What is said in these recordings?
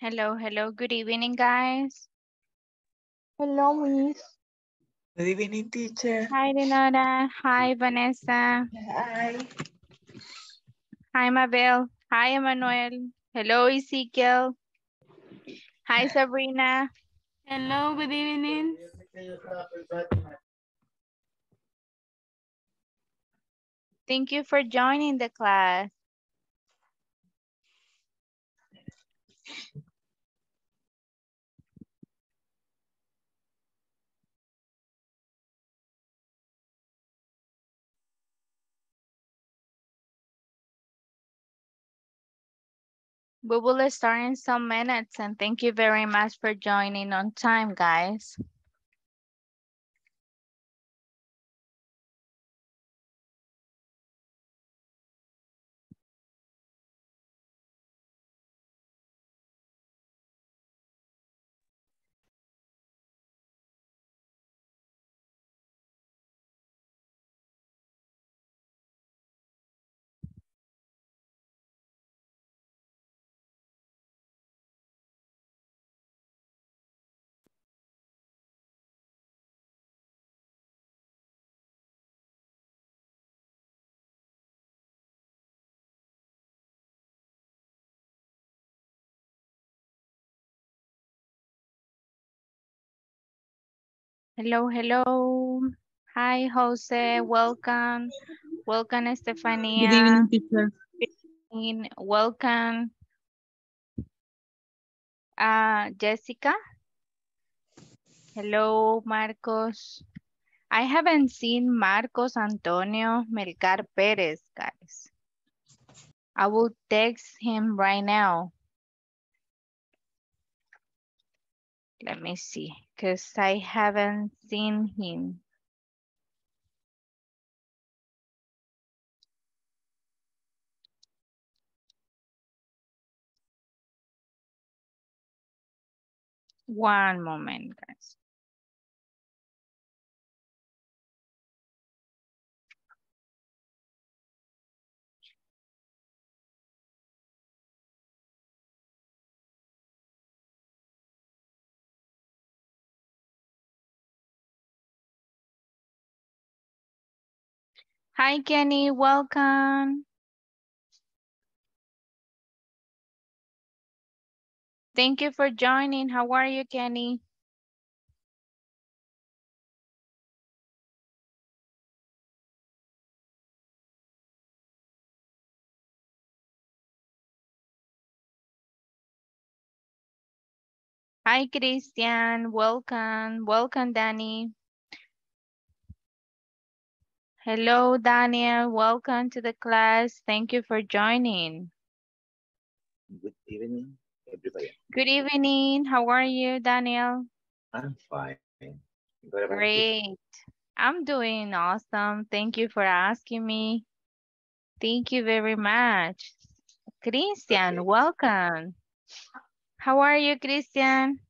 Hello, hello. Good evening, guys. Hello, Miss. Good evening, teacher. Hi, Dinora. Hi, Vanessa. Hi. Hi, Mabel. Hi, Emmanuel. Hello, Ezekiel. Hi, Sabrina. Hello, good evening. Thank you for joining the class. We will start in some minutes and thank you very much for joining on time, guys. Hello, hello. Hi, Jose. Welcome. Welcome, Estefania. Good evening, teacher. Welcome. Uh, Jessica. Hello, Marcos. I haven't seen Marcos Antonio Melgar Perez, guys. I will text him right now. Let me see, because I haven't seen him. One moment, guys. Hi, Kenny. Welcome. Thank you for joining. How are you, Kenny? Hi, Christian. Welcome. Welcome, Danny. Hello, Daniel. Welcome to the class. Thank you for joining. Good evening, everybody. Good evening. How are you, Daniel? I'm fine. What about you? Great. I'm doing awesome. Thank you for asking me. Thank you very much. Christian, Okay. welcome. How are you, Christian?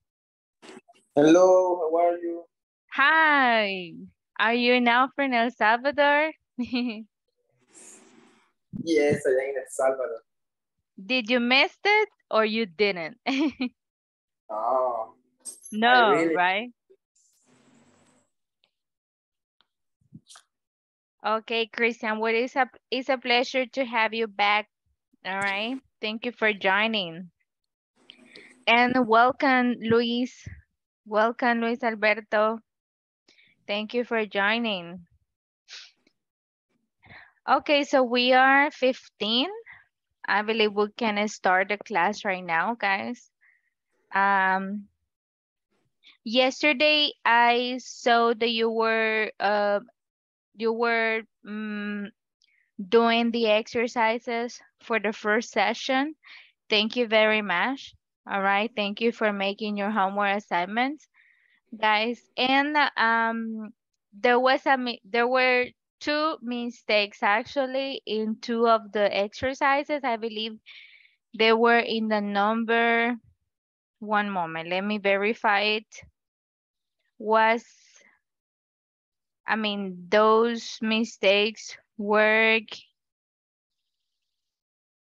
Hello, how are you? Hi. Are you now from El Salvador? Yes, I am in El Salvador. Did you miss it or you didn't? Oh, no, really- right? Okay, Christian, well, it's a, it's a pleasure to have you back. All right. Thank you for joining. And welcome, Luis. Welcome, Luis Alberto. Thank you for joining. Okay, so we are 15. I believe we can start the class right now, guys. Um, yesterday I saw that you were uh, you were mm, doing the exercises for the first session. Thank you very much. All right, thank you for making your homework assignments, guys. And um, there was a there were two mistakes actually in two of the exercises. I believe they were in the number. One moment, let me verify it. Was I mean those mistakes work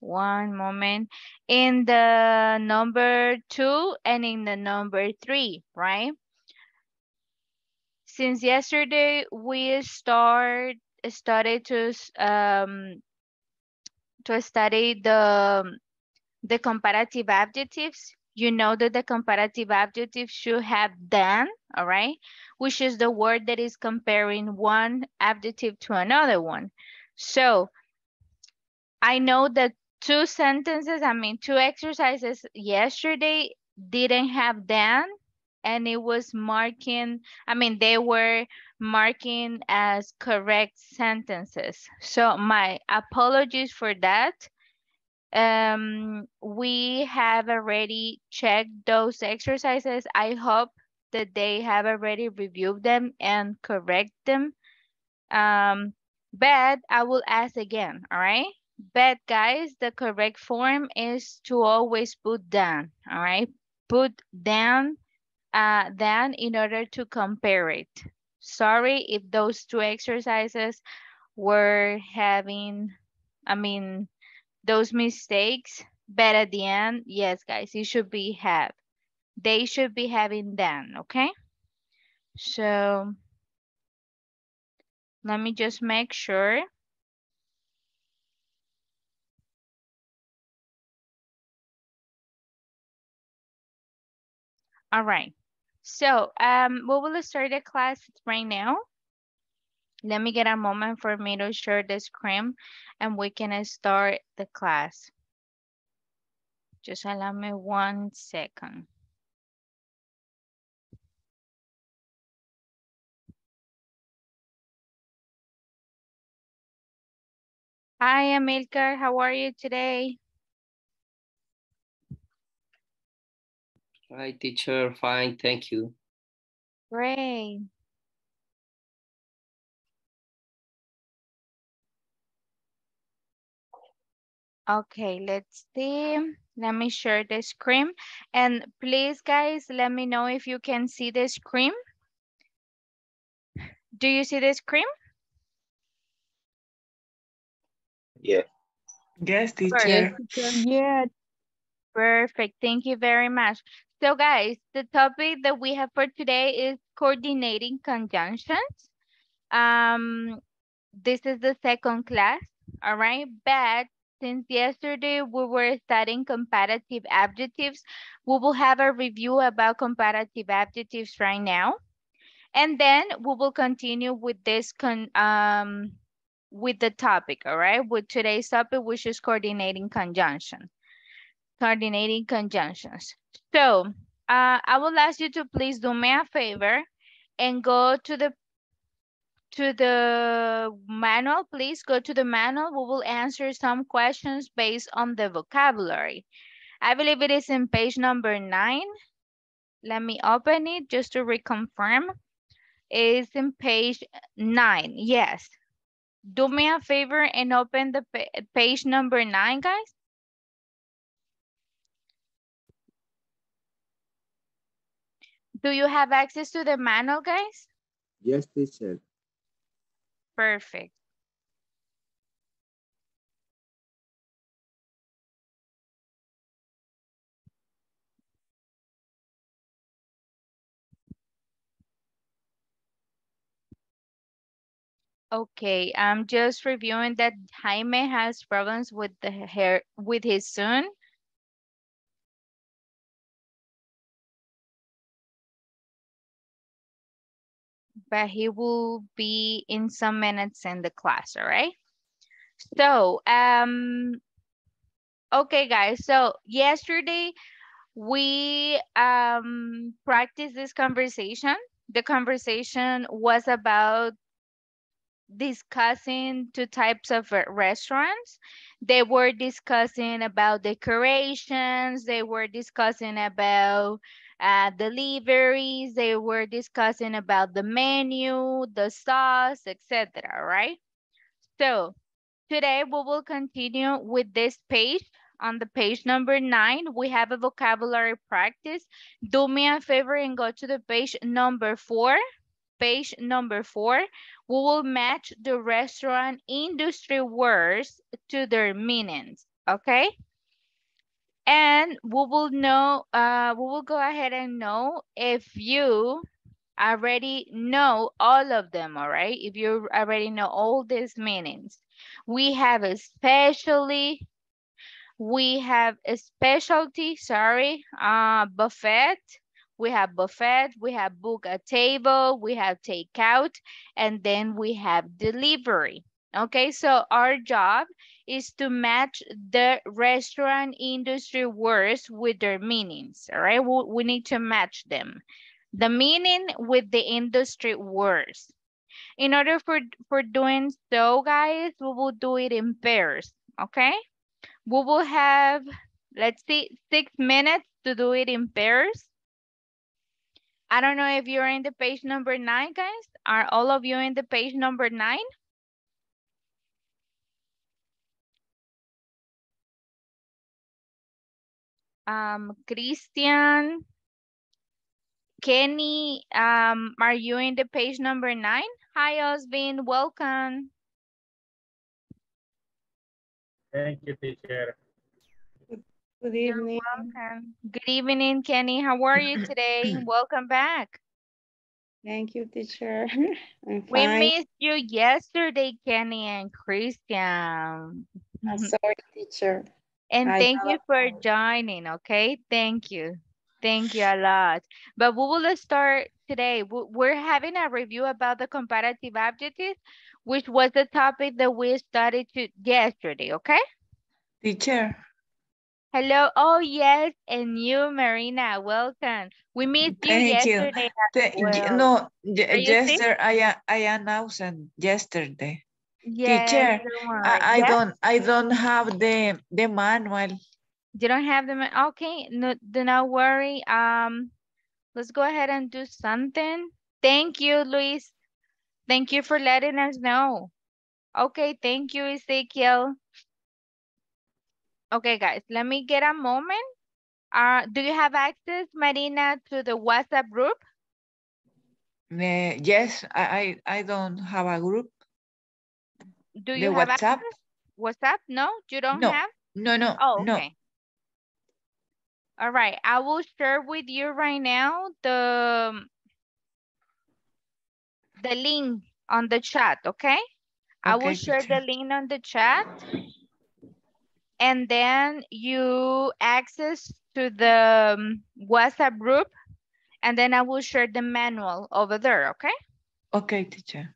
one moment. In the number two and in the number three, right? Since yesterday we start started to um to study the the comparative adjectives. You know that the comparative adjective should have than, all right? Which is the word that is comparing one adjective to another one. So I know that two sentences, I mean, two exercises yesterday didn't have than and it was marking, I mean, they were marking as correct sentences. So my apologies for that. Um, we have already checked those exercises. I hope that they have already reviewed them and correct them. Um, but I will ask again, all right? But guys, the correct form is to always put down, all right? Put down uh, then in order to compare it. Sorry if those two exercises were having, I mean, those mistakes, but at the end, yes, guys, it should be have. They should be having then, okay? So let me just make sure. All right. So um, we will start the class right now. Let me get a moment for me to share the screen and we can start the class. Just allow me one second. Hi, Amilcar. How are you today? Hi, teacher. Fine, thank you. Great. Okay, let's see. Let me share the screen. And please, guys, let me know if you can see the screen. Do you see the screen? Yeah. Yes, teacher. Yeah. Perfect. Thank you very much. So guys, the topic that we have for today is coordinating conjunctions. Um, this is the second class, all right? But since yesterday we were studying comparative adjectives, we will have a review about comparative adjectives right now. And then we will continue with this con um with the topic, all right? With today's topic, which is coordinating conjunction coordinating conjunctions. So uh, I will ask you to please do me a favor and go to the to the manual, please go to the manual. We will answer some questions based on the vocabulary. I believe it is in page number nine. Let me open it just to reconfirm. It's in page nine, yes. Do me a favor and open the page number nine, guys. Do you have access to the manual, guys? Yes, teacher. Perfect. Okay, I'm just reviewing that Jaime has problems with the hair with his son. But he will be in some minutes in the class, all right? So, um, okay, guys. So yesterday we um practiced this conversation. The conversation was about discussing two types of restaurants. They were discussing about decorations. They were discussing about uh, deliveries. They were discussing about the menu, the sauce, etc. Right? So today we will continue with this page. On the page number nine, we have a vocabulary practice. Do me a favor and go to the page number four. Page number four, we will match the restaurant industry words to their meanings. okay? And we will know, uh, we will go ahead and know if you already know all of them, all right? If you already know all these meanings. We have especially, we have a specialty, sorry, uh, buffet, we have buffet, we have book a table, we have takeout, and then we have delivery. Okay, so our job is to match the restaurant industry words with their meanings, all right? We, we need to match them. The meaning with the industry words. In order for, for doing so, guys, we will do it in pairs, okay? We will have, let's see, six minutes to do it in pairs. I don't know if you're in the page number nine, guys. Are all of you in the page number nine? Um, Christian, Kenny, um, are you in the page number nine? Hi, Osvin, welcome. Thank you, teacher. Good You're evening. welcome. Good evening, Kenny. How are you today? welcome back. Thank you, teacher. I'm We missed you yesterday, Kenny and Christian. I'm sorry, teacher. And I thank you for joining, okay? Thank you. Thank you a lot. But we will start today. We're having a review about the comparative adjectives, which was the topic that we studied to yesterday, okay? Teacher, Hello. Oh, yes. And you, Marina, welcome. We missed you thank you. yesterday. The- well. no, ye- I, you sick? yesterday I I announced yesterday. Yes, Teacher, don't. I, I don't I don't have the the manual. You don't have them. Okay, no, do not worry. Um, let's go ahead and do something. Thank you, Luis. Thank you for letting us know. Okay, thank you, Ezekiel. Okay, guys, let me get a moment. Uh, do you have access, Marina, to the WhatsApp group? Eh, yes, I, I I don't have a group. Do The you have WhatsApp? access? WhatsApp? No, you don't No, have? No, no, Oh, no. okay. All right, I will share with you right now the um, the link on the chat, okay? okay I will share the link on the chat. And then you access to the um, WhatsApp group. And then I will share the manual over there, okay? Okay, teacher.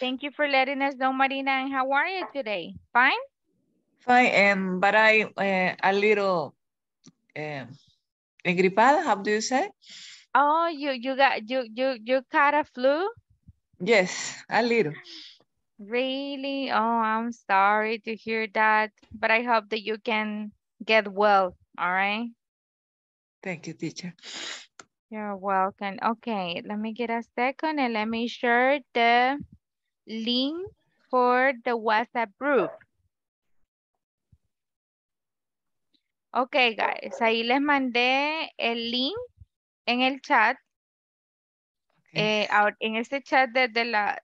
Thank you for letting us know, Marina. And how are you today? Fine? Fine, um, but I uh, a little um, engripada, how do you say? Oh, you you got you you you caught a flu? Yes, a little. Really? Oh, I'm sorry to hear that. But I hope that you can get well, all right? Thank you, teacher. You're welcome. Okay, let me get a second and let me share the link for the WhatsApp group. Ok, guys, ahí les mandé el link en el chat. Okay. Eh, en este chat de, de la,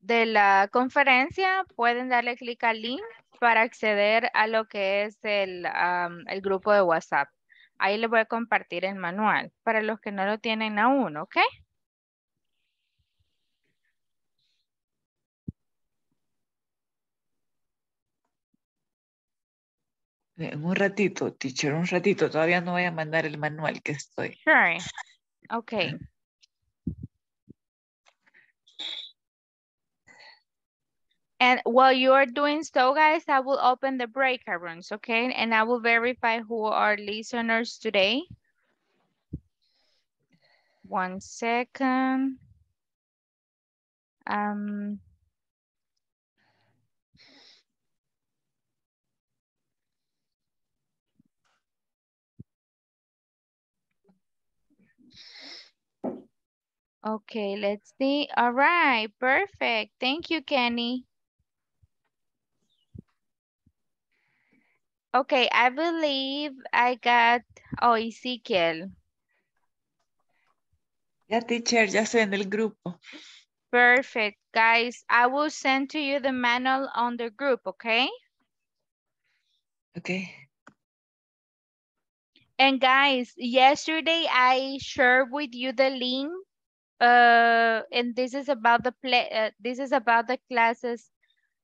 de la conferencia pueden darle clic al link para acceder a lo que es el, el grupo de WhatsApp. Ahí les voy a compartir el manual para los que no lo tienen aún, ¿ok? En un ratito, teacher, un ratito. Todavía no voy a mandar el manual que estoy. Sure. Okay. And while you are doing so, guys, I will open the breakout rooms, okay? And I will verify who are listeners today. One second. Um, okay, let's see. All right, perfect. Thank you, Kenny. Okay, I believe I got, oh, Ezekiel. Ya, teacher, ya estoy en el grupo. Perfect, guys. I will send to you the manual on the group, okay? Okay. And guys, yesterday I shared with you the link. Uh, and this is about the play. Uh, this is about the classes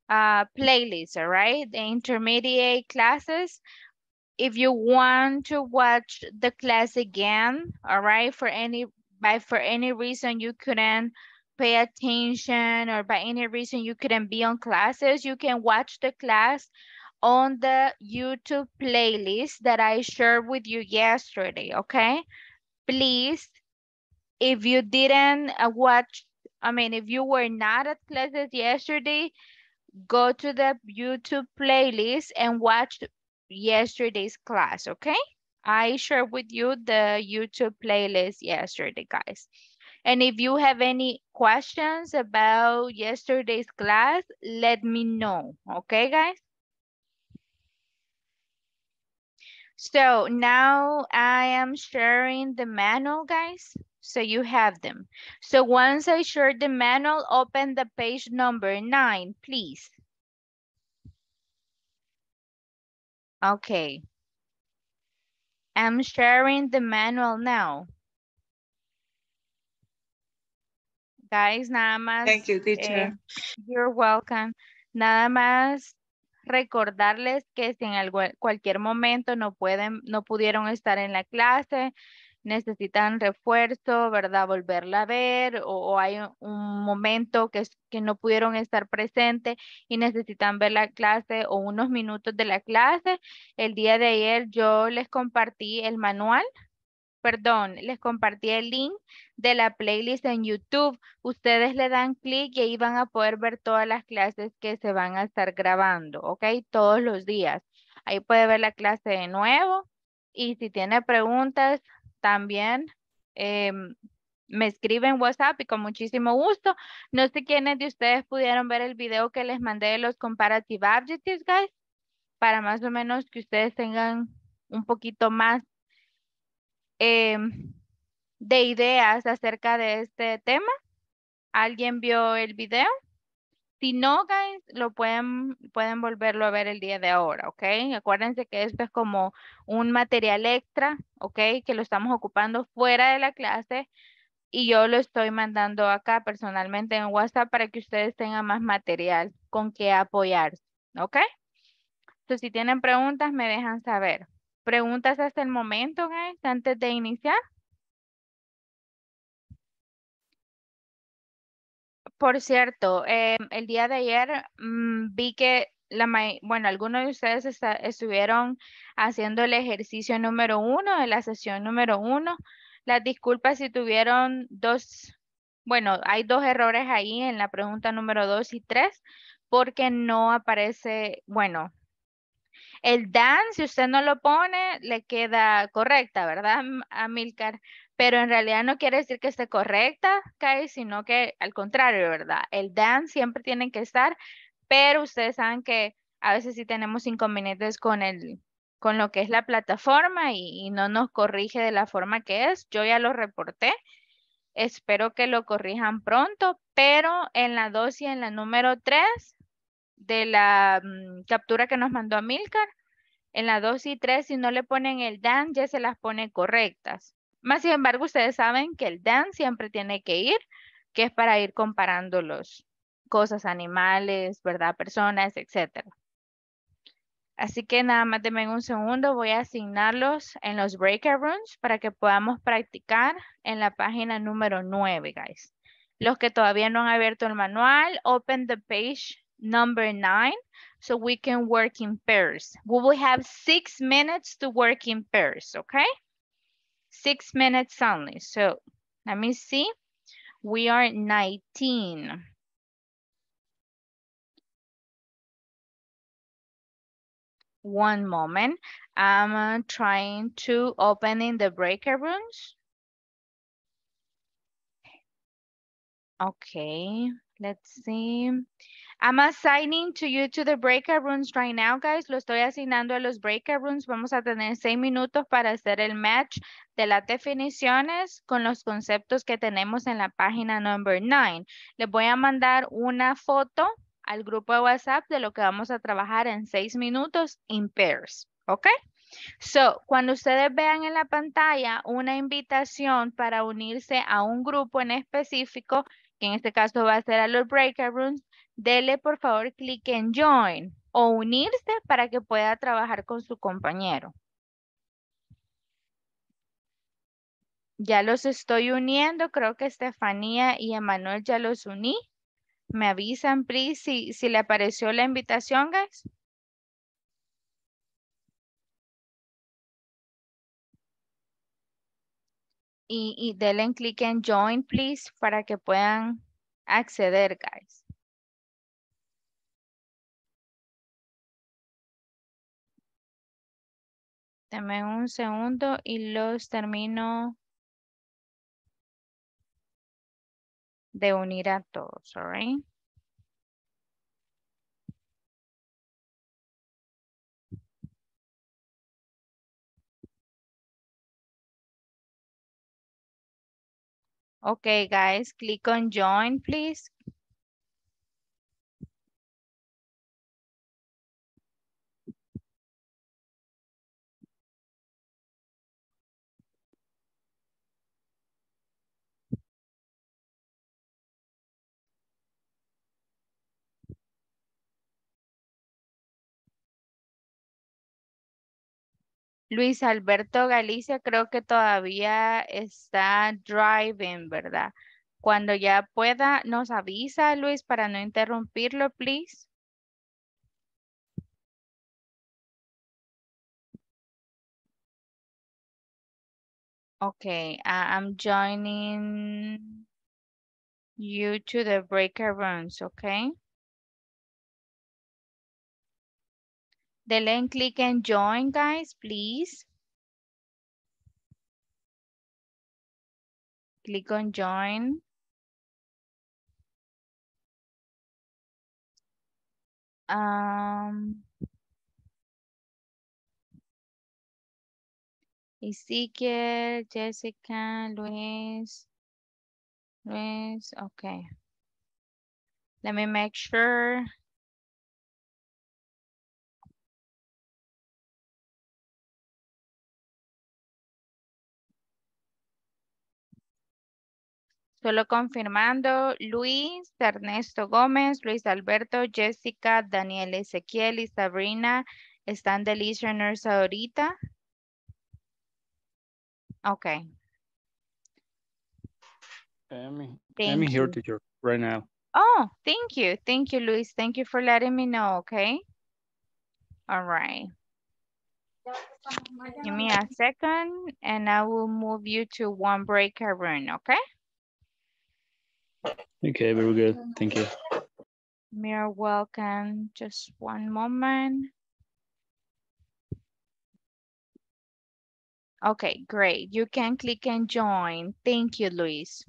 uh, playlist. All right, the intermediate classes. If you want to watch the class again, all right, for any by for any reason you couldn't pay attention or by any reason you couldn't be on classes, you can watch the class on the YouTube playlist that I shared with you yesterday, okay? Please, if you didn't uh, watch, I mean, if you were not at classes yesterday, go to the YouTube playlist and watch yesterday's class, okay? I shared with you the YouTube playlist yesterday, guys. And if you have any questions about yesterday's class, let me know, okay, guys? So now I am sharing the manual, guys. So you have them. So once I share the manual, open the page number nine, please. Okay. I'm sharing the manual now. Guys, nada más. Thank you, teacher. eh, you're welcome. Nada más recordarles que si en algo- cualquier momento no pueden, no pudieron estar en la clase, necesitan refuerzo, ¿verdad? Volverla a ver o, hay un- momento que, que no pudieron estar presente y necesitan ver la clase o unos minutos de la clase. El día de ayer yo les compartí el manual, perdón, les compartí el link de la playlist en YouTube. Ustedes le dan clic y ahí van a poder ver todas las clases que se van a estar grabando, ¿ok? Todos los días. Ahí puede ver la clase de nuevo y si tiene preguntas también em, me escriben en WhatsApp y con muchísimo gusto. No sé quiénes de ustedes pudieron ver el video que les mandé de los comparative adjectives, guys, para más o menos que ustedes tengan un poquito más em, de ideas acerca de este tema. ¿Alguien vio el video? Si no, guys, lo pueden, pueden volverlo a ver el día de ahora, ¿ok? Acuérdense que esto es como un material extra, ¿ok? Que lo estamos ocupando fuera de la clase y yo lo estoy mandando acá personalmente en WhatsApp para que ustedes tengan más material con que apoyarse, ¿ok? Entonces, si tienen preguntas, me dejan saber. ¿Preguntas hasta el momento, guys, antes de iniciar? Por cierto, eh, el día de ayer mm, vi que la bueno, algunos de ustedes estuvieron haciendo el ejercicio número uno de la sesión número uno. Las disculpas si tuvieron dos, bueno, hay dos errores ahí en la pregunta número dos y tres, porque no aparece, bueno, el dan, si usted no lo pone, le queda correcta, ¿verdad, Amilcar? Pero en realidad no quiere decir que esté correcta, Kai, sino que al contrario, ¿verdad? El dan siempre tiene que estar, pero ustedes saben que a veces sí tenemos inconvenientes con el, con lo que es la plataforma y, no nos corrige de la forma que es. Yo ya lo reporté. Espero que lo corrijan pronto, pero en la 2 y en la número 3 de la mm, captura que nos mandó Amilcar, en la 2 y 3, si no le ponen el dan, ya se las pone correctas. Más sin embargo, ustedes saben que el dan siempre tiene que ir, que es para ir comparando los cosas, animales, ¿verdad? Personas, etcétera. Así que nada más denme un segundo, voy a asignarlos en los breakout rooms para que podamos practicar en la página número 9, guys. Los que todavía no han abierto el manual, open the page number 9 so we can work in pairs. We will have six minutes to work in pairs, okay? Six minutes only. So let me see. We are 19. One moment. I'm uh, trying to open in the breaker rooms. Okay, let's see. I'm assigning to you to the breakout rooms right now, guys. Lo estoy asignando a los breakout rooms. Vamos a tener seis minutos para hacer el match de las definiciones con los conceptos que tenemos en la página number nine. Les voy a mandar una foto al grupo de WhatsApp de lo que vamos a trabajar en seis minutos in pairs. ¿Ok? So, cuando ustedes vean en la pantalla una invitación para unirse a un grupo en específico, que en este caso va a ser a los breakout rooms, dele por favor clic en join o unirse para que pueda trabajar con su compañero. Ya los estoy uniendo, creo que Estefanía y Emanuel ya los uní. Me avisan, please, si, si le apareció la invitación, guys. Y, y denle clic en join, please, para que puedan acceder, guys. Un segundo y los termino de unir a todos, alright? Okay, guys, click on join, please. Luis Alberto Galicia creo que todavía está driving, ¿verdad? Cuando ya pueda, nos avisa, Luis, para no interrumpirlo, please. Okay, I'm joining you to the breaker rooms, okay? Denle click and join, guys, please. Click on join. Um, Ezekiel, Jessica, Luis, Luis, okay. Let me make sure. Solo confirmando, Luis, Ernesto Gómez, Luis Alberto, Jessica, Daniel Ezequiel y Sabrina están de listeners ahorita. Okay. I'm, I'm here, you. teacher, right now. Oh, thank you. Thank you, Luis. Thank you for letting me know, okay? All right. Give me a second and I will move you to one breaker room, okay? Okay, very good. Thank you. You're welcome. Just one moment. Okay, great. You can click and join. Thank you, Luis.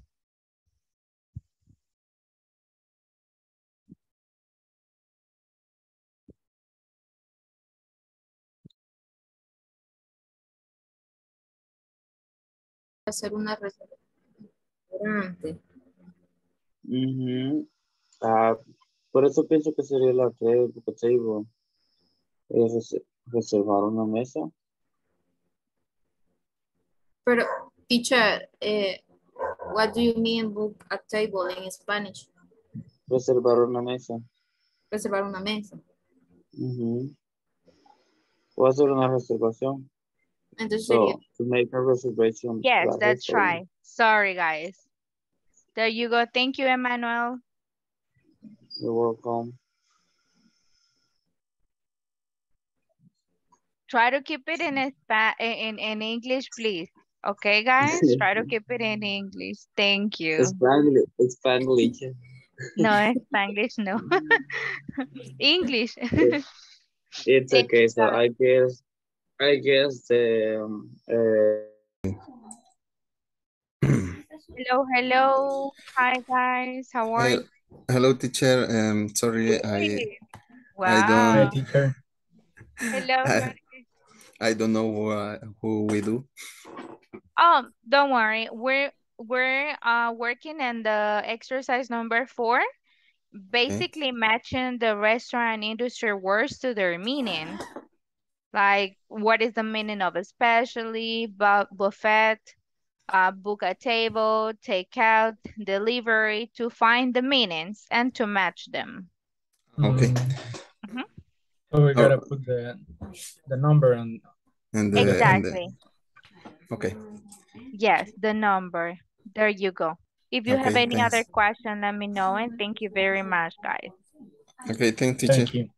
hacer una reserva. Ujú. Ah, por eso pienso que sería la table, table. Eh, res- reservar una mesa. Pero, teacher, eh, what do you mean book a table in Spanish? Reservar una mesa. Reservar una mesa. Ujú. O hacer una reservación. Entonces So, to make a reservation. Yes, la that's right. Sorry, guys. There you go. Thank you, Emmanuel. You're welcome. Try to keep it in, in, in English, please. Okay, guys? Try to keep it in English. Thank you. Spanglish. Spanglish. No, Spanglish, no. English. It's okay. So. I guess, I guess um, uh, hello, hello. Hi, guys. How are Hel- you? Hello, teacher. Um, sorry, I Hey. I don't teacher. Hello, I. I don't know who, uh, who we do. Oh, don't worry. We're we're uh working on the exercise number four. basically matching the restaurant industry words to their meaning. Like, what is the meaning of especially, bu- buffet, uh, book a table, take out, delivery, to find the meanings and to match them. Okay. So we gotta Oh. put the the number on. And the, and the- Exactly. okay. Yes, the number. There you go. If you have Okay, any other question, let me know. And thank you very much, guys. Okay, thank teacher. Thank you.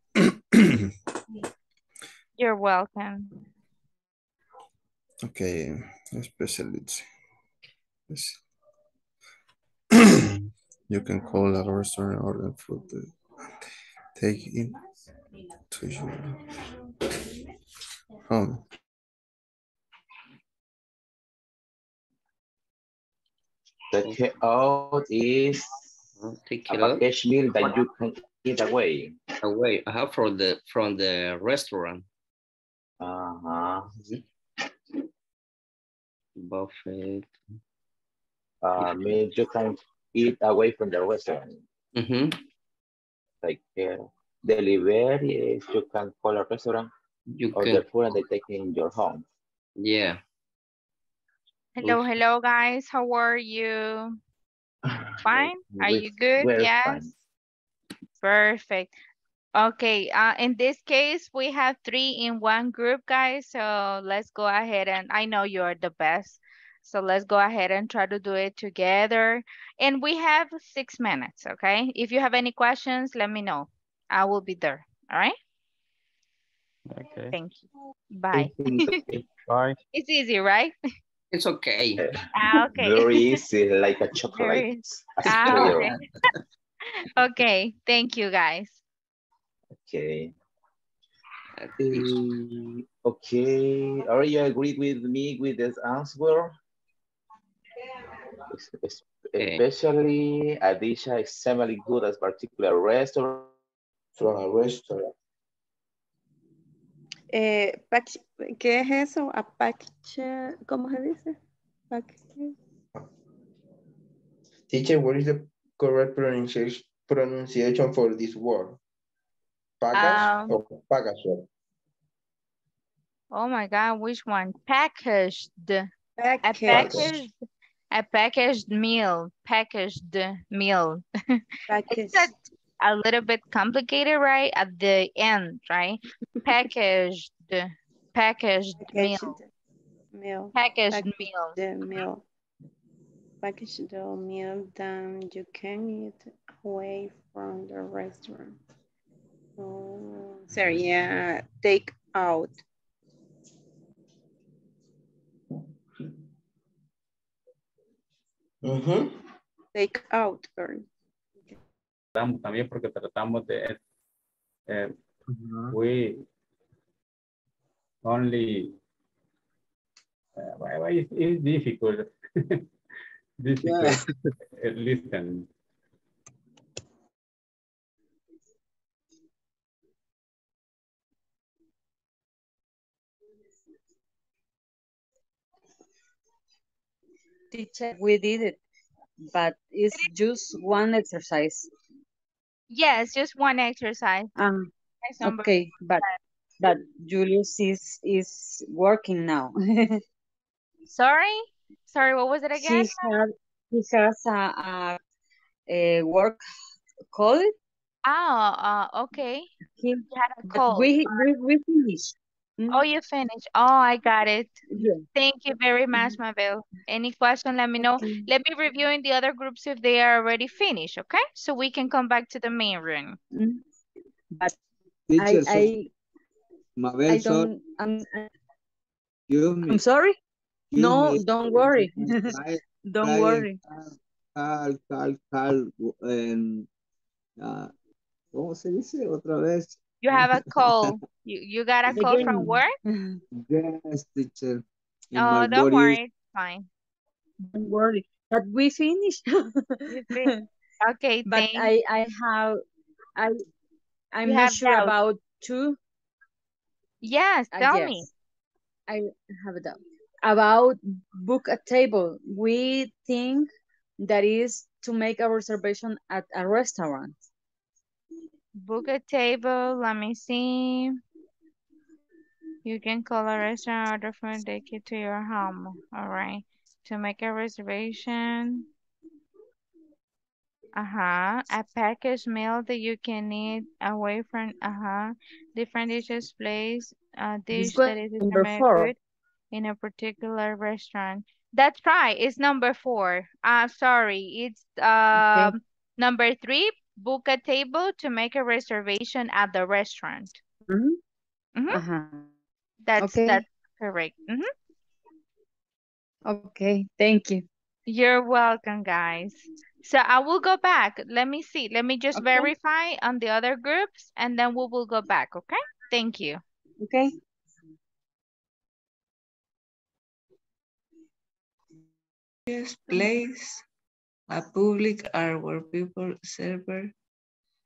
You're welcome. Okay, especially let's see. Let's see. you can call a restaurant order food to take in to your home. The out is Take a it out package meal that you can eat away. away. I have from the from the restaurant. Uh-huh. Buffet. Uh, means you can eat away from the restaurant. Mm-hmm. Like uh, delivery is you can call a restaurant You or can. the food and they take it in your home. Yeah. Hello, Oof. hello, guys. How are you? Fine? Are you good? we're Yes? fine. Perfect. Okay, uh, in this case, we have three in one group, guys. So let's go ahead and I know you're the best. So let's go ahead and try to do it together. And we have six minutes, okay? If you have any questions, let me know. I will be there. All right? Okay. Thank you. Bye. Bye. It's easy, right? It's okay. Ah, okay. Very easy, like a chocolate. Ah, okay. Okay, thank you, guys. Okay. Uh, okay. Are you agreed with me with this answer? Es- es- Especially Adisha is extremely good at particular restaurant from a restaurant. Eh, pack- ¿Qué es eso? A package, ¿cómo se dice? Package. Teacher, what is the correct pronunciation pronunciation for this word? Pagas Um, or pagas? sorry? Oh my God, which one? Packaged. A Package. packaged, a packaged meal, packaged meal. Package. It's a, a little bit complicated, right? At the end, right? Packaged, packaged meal, Packaged meal. packaged Pack- meal. The meal. Packaged the meal that you can eat away from the restaurant. Oh, sorry, yeah, take out. -huh. Take out. También porque tratamos de... Eh, uh -huh. We only... Eh, uh, it's, it's difficult. difficult yeah. listen. Teacher, we did it, but it's just one exercise. Yes, just one exercise. Um, okay, but but Julius is is working now. Sorry? Sorry, what was it again? has he has a, a, a work call. Oh, uh, okay. He had a call. we we we finished. Mm, Oh, you finished. Oh, I got it. yeah. Thank you very much, Mabel. Any question, let me know. Okay. Let me review in the other groups if they are already finished, okay? So we can come back to the main room. Mm. But I I Mabel, I don't I'm excuse me. I'm sorry. excuse No, me, don't worry. Don't try worry. Cal, cal, cal, en, ah, ¿cómo se dice otra vez? You have a call. You you got a call from work? Yes, teacher. And Oh, don't body worry, it's fine. Don't worry. But we finished. You fin- Okay, But thank I I have I I'm You not sure doubt. about two. Yes, Uh, tell yes, me. I have a doubt about book a table. We think that is to make a reservation at a restaurant. Book a table. Let me see. You can call a restaurant order food take it to your home. All right. To make a reservation. Uh-huh. A packaged meal that you can eat away from, uh-huh. Different dishes place, a dish that is good in a particular restaurant. That's right. It's number four. Uh, sorry. It's um number three. Book a table to make a reservation at the restaurant. Mhm. Mhm. Ajá. That's Okay. that's correct. Mhm. Okay, thank you. You're welcome, guys. So I will go back. Let me see. Let me just Okay. verify on the other groups and then we will go back, okay? Thank you. Okay. Yes, place, a public are people serve.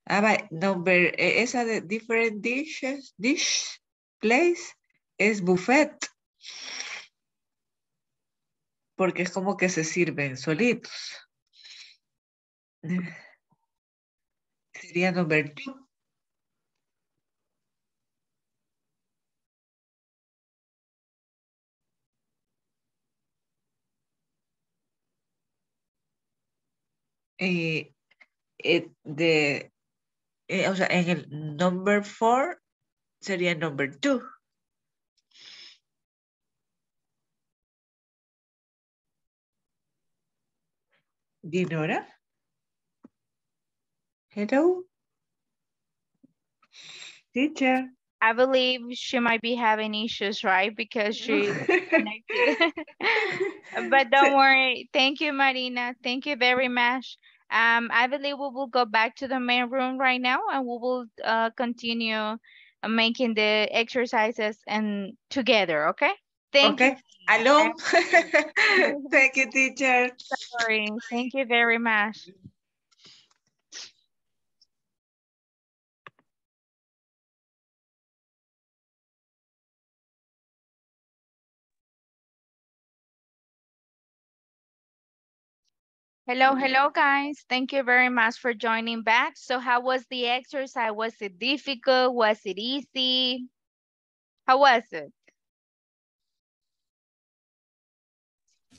Ah, va, number, e- esa de different dishes, dish, place, es buffet. Porque es como que se sirven solitos. Sería number two. Eh, eh, de, eh, o sea, en el number four sería number two. Dinora? Hello? Teacher? I believe she might be having issues, right? Because she's connected. but don't worry. Thank you, Marina. Thank you very much. Um, I believe we will go back to the main room right now and we will uh, continue making the exercises and together, okay? Thank okay. you. Hello? Thank you, teacher. Sorry. Thank you very much. Hello, hello, guys. Thank you very much for joining back. So how was the exercise? Was it difficult? Was it easy? How was it?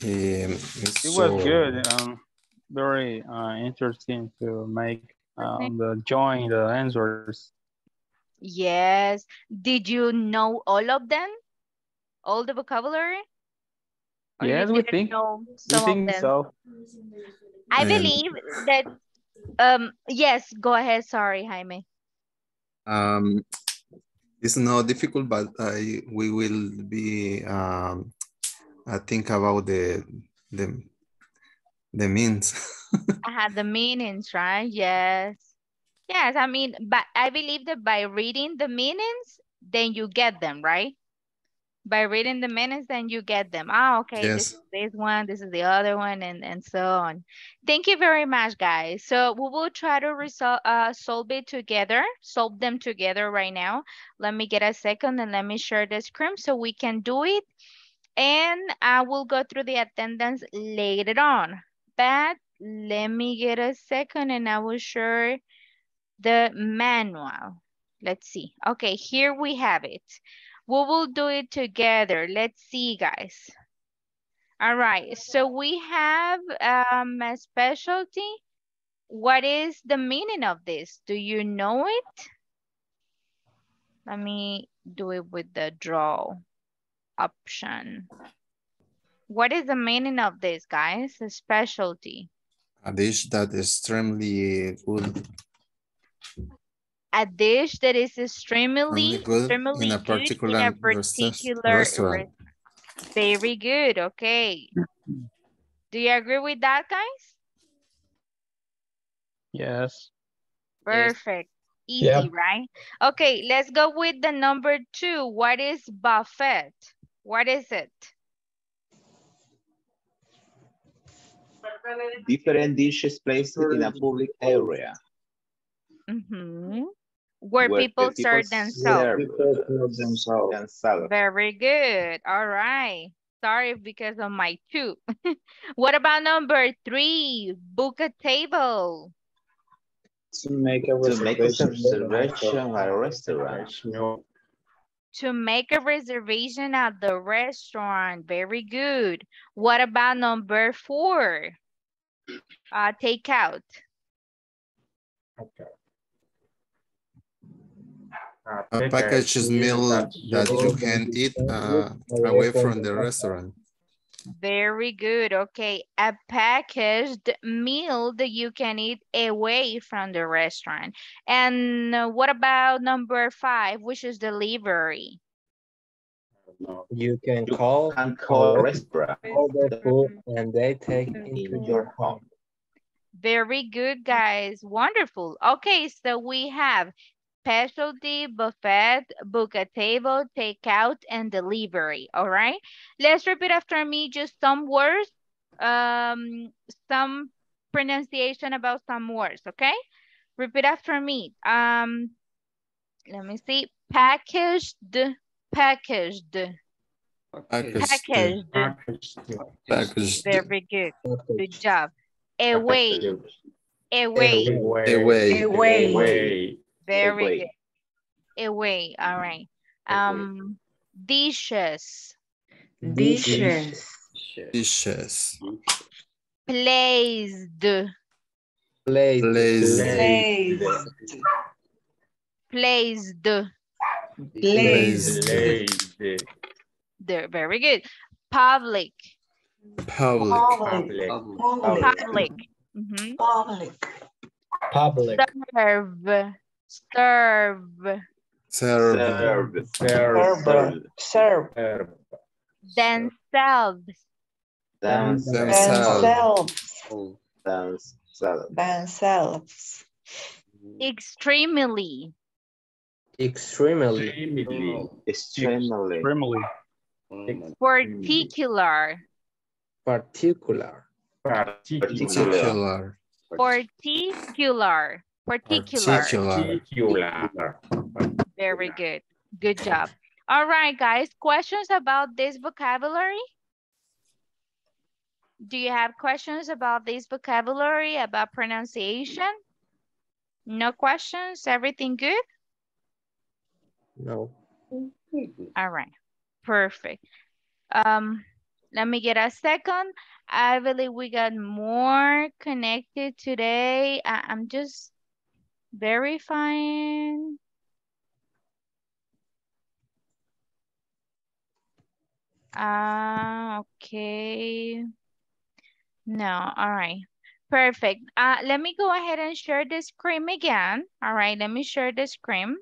Um, It was good. Um, very uh, interesting to make um, the join the answers. Yes. Did you know all of them? All the vocabulary? Or yes, we think. know We some of think so. I Um, believe that, um, yes, go ahead. Sorry, Jaime. Um, it's not difficult, but I we will be um, I think about the the the means. I had the meanings, right? Yes. Yes, I mean, but I believe that by reading the meanings, then you get them, right? By reading the minutes, then you get them. Ah, okay, this is this one, this is the other one, and, and so on. Thank you very much, guys. So we will try to resolve, uh, solve it together, solve them together right now. Let me get a second and let me share the screen so we can do it. And I will go through the attendance later on. But let me get a second and I will share the manual. Let's see. Okay, here we have it. We will do it together. Let's see, guys. All right, so we have um, a specialty. What is the meaning of this? Do you know it? Let me do it with the draw option. What is the meaning of this, guys? A specialty. A dish that is extremely good, A dish that is extremely, extremely good in a good particular, in a particular restaurant. Very good, okay. Do you agree with that, guys? Yes. Perfect. Easy, Yeah. right? Okay, let's go with the number two. What is buffet? What is it? Different dishes placed in a public area. Mhm. Where where people the serve themselves. themselves. themselves. Very good. All right. Sorry because of my two. what about number three? Book a table. To make a To make a reservation. reservation at a restaurant. To make a reservation at the restaurant. Very good. What about number four? Uh, take out. Okay. A packaged meal that you can eat uh, away from the restaurant. Very good. Okay. A packaged meal that you can eat away from the restaurant. And uh, what about number five, which is delivery? You can call And call a restaurant. order food and they take it into your home. Very good, guys. Wonderful. Okay, so we have specialty, buffet, book a table, take out, and delivery. All right. Let's repeat after me just some words, um, some pronunciation about some words. Okay. Repeat after me. Um, let me see. Packaged, packaged, Packaged. packaged. Packaged. Very good. Good job. Away, away. Away. Away. Very Away. good. Away. All right. Um, dishes, Dishes. Dishes. placed, Place. Place. Place. placed. Place. There. Very good. Public, Public. public. Mhm. Public. Public. Serve, serve. Serve. Serve. Serve. serve. Themselves, Dance. Themselves. Dance. Themselves. extremely, Extremely. Extremely. Extremely. particular, Particular. Particular. particular, particular. Particular. Very good. Good job. All right, guys. Questions about this vocabulary? Do you have questions about this vocabulary, about pronunciation? No questions? Everything good? No. All right. Perfect. Um, let me get a second. I believe we got more connected today. I I'm just verifying. Ah, okay. No, all right. Perfect. Uh, let me go ahead and share the screen again. All right, let me share the screen.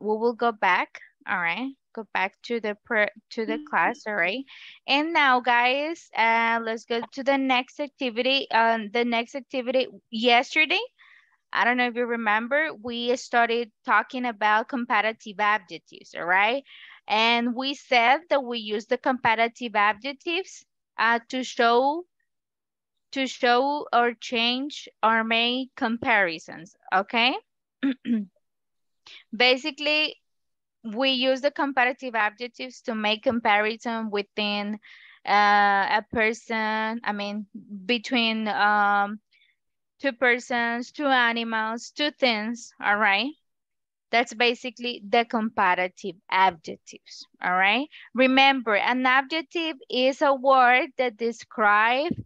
We will go back. All right, go back to the pre to the class. All right, and now, guys, uh, let's go to the next activity. Um, the next activity yesterday. I don't know if you remember, we started talking about comparative adjectives, all right? And we said that we use the comparative adjectives uh, to show to show or change or make comparisons, okay? Basically, we use the comparative adjectives to make comparison within uh, a person, I mean, between um, two persons, two animals, two things, all right? That's basically the comparative adjectives, all right? Remember, an adjective is a word that describes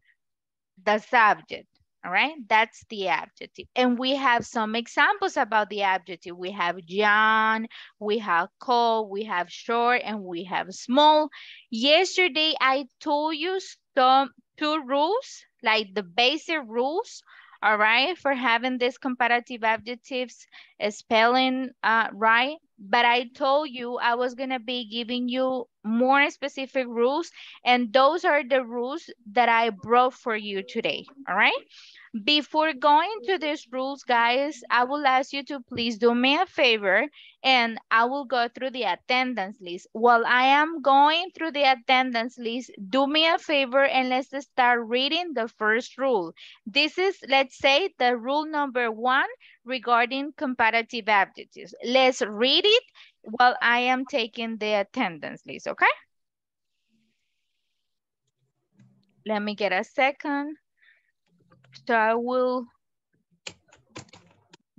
the subject, all right? That's the adjective. And we have some examples about the adjective. We have young, we have cold, we have short, and we have small. Yesterday, I told you some two rules, like the basic rules all right, for having these comparative adjectives spelling uh, right. But I told you I was gonna be giving you more specific rules and those are the rules that I brought for you today, all right? Before going to these rules, guys, I will ask you to please do me a favor and I will go through the attendance list. While I am going through the attendance list, do me a favor and let's start reading the first rule. This is, let's say, the rule number one regarding comparative adjectives. Let's read it while I am taking the attendance list, okay? Let me get a second. So I will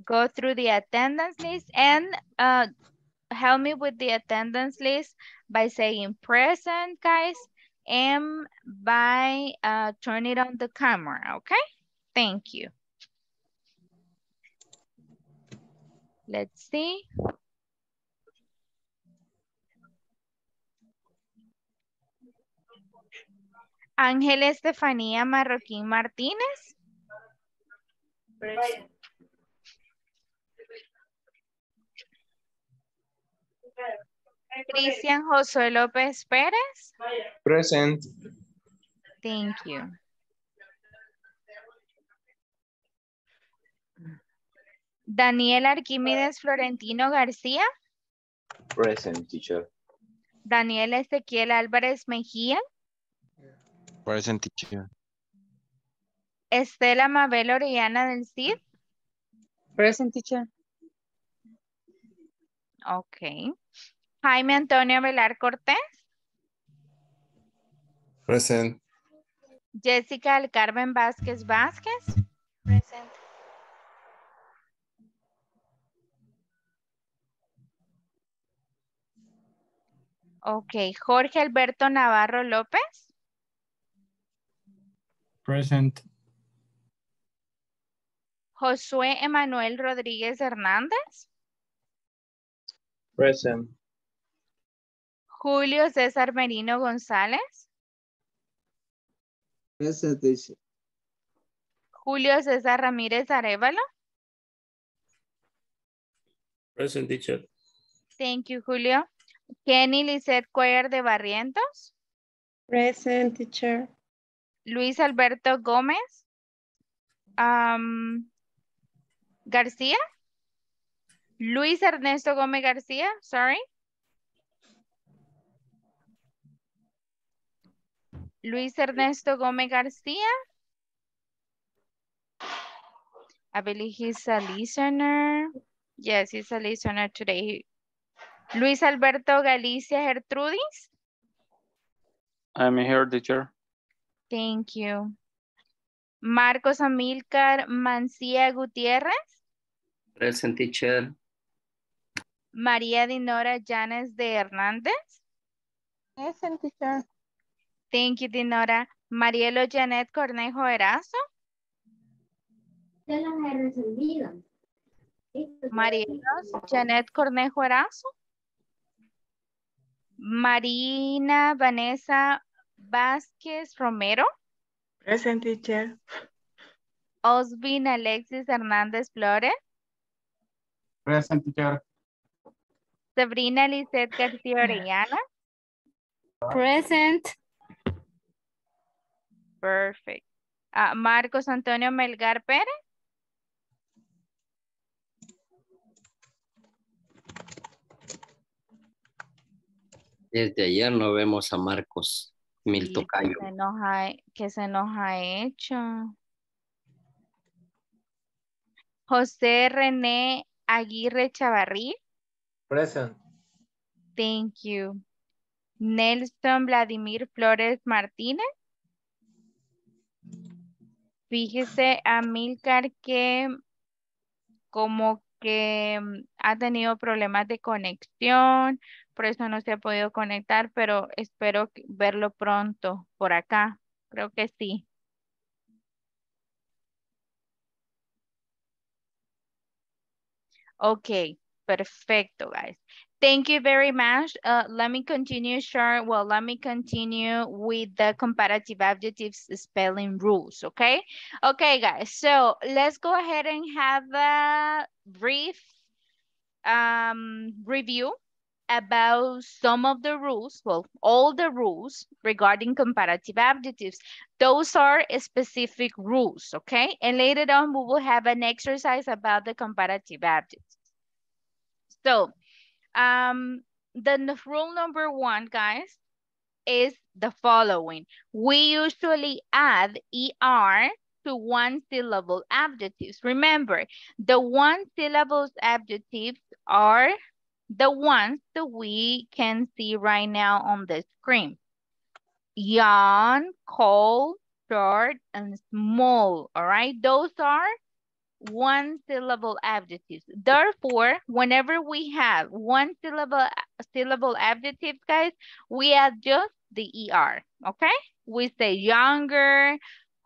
go through the attendance list and uh, help me with the attendance list by saying present, guys, and by uh, turning on the camera, okay? Thank you. Let's see. Ángel Estefanía Marroquín Martínez. Present. Cristian Josué López Pérez. Present. Thank you. Daniel Arquímedes Florentino García. Present, teacher. Daniel Ezequiel Álvarez Mejía. Present teacher. Estela Mabel Orellana del Cid. Present teacher. Ok. Jaime Antonio Velar Cortés. Present. Jessica del Carmen Vázquez Vázquez. Present. Ok. Jorge Alberto Navarro López. Present. Josué Emanuel Rodríguez Hernández. Present. Julio César Merino González. Present teacher. Julio César Ramírez Arevalo. Present teacher. Thank you, Julio. Kenny Lizeth Cuellar de Barrientos. Present teacher. Luis Alberto Gómez. Am, García. Luis Ernesto Gómez García, sorry. Luis Ernesto Gómez García. I believe he's a listener. Yes, he's a listener today. Luis Alberto Galicia Gertrudis. I'm here, teacher. Thank you. Marcos Amílcar Mancía Gutiérrez. Present teacher. María Dinora Llanes de Hernández. Present teacher. Thank you, Dinora. Marielo Janet Cornejo Erazo. Las. Marielos Janet Cornejo Erazo. Marina Vanessa Vázquez Romero. Present teacher. Osvin Alexis Hernández Flores. Present teacher. Sabrina Lizeth García Orellana. Present. Perfect. Ah, Marcos Antonio Melgar Pérez. Desde ayer no vemos a Marcos Mil Sí, Tocayo. que se nos ha, que se nos ha hecho. José René Aguirre Chavarrí. Present. Thank you. Nelson Vladimir Flores Martínez. Fíjese, Amilcar, que como que mm, ha tenido problemas de conexión, por eso no se ha podido conectar, pero espero verlo pronto por acá. Creo que sí. Okay, perfecto, guys. Thank you very much. Uh, let me continue, share. Well, let me continue with the comparative adjectives spelling rules, okay? Okay, guys, so let's go ahead and have a brief um, review about some of the rules, well, all the rules regarding comparative adjectives. Those are specific rules, okay? And later on, we will have an exercise about the comparative adjectives. So, um, the rule number one, guys, is the following. We usually add ER to one syllable adjectives. Remember, the one syllable adjectives are the ones that we can see right now on the screen. Young, cold, short, and small, all right? Those are one syllable adjectives. Therefore, whenever we have one syllable syllable adjectives, guys, we add just the ER, okay? We say younger,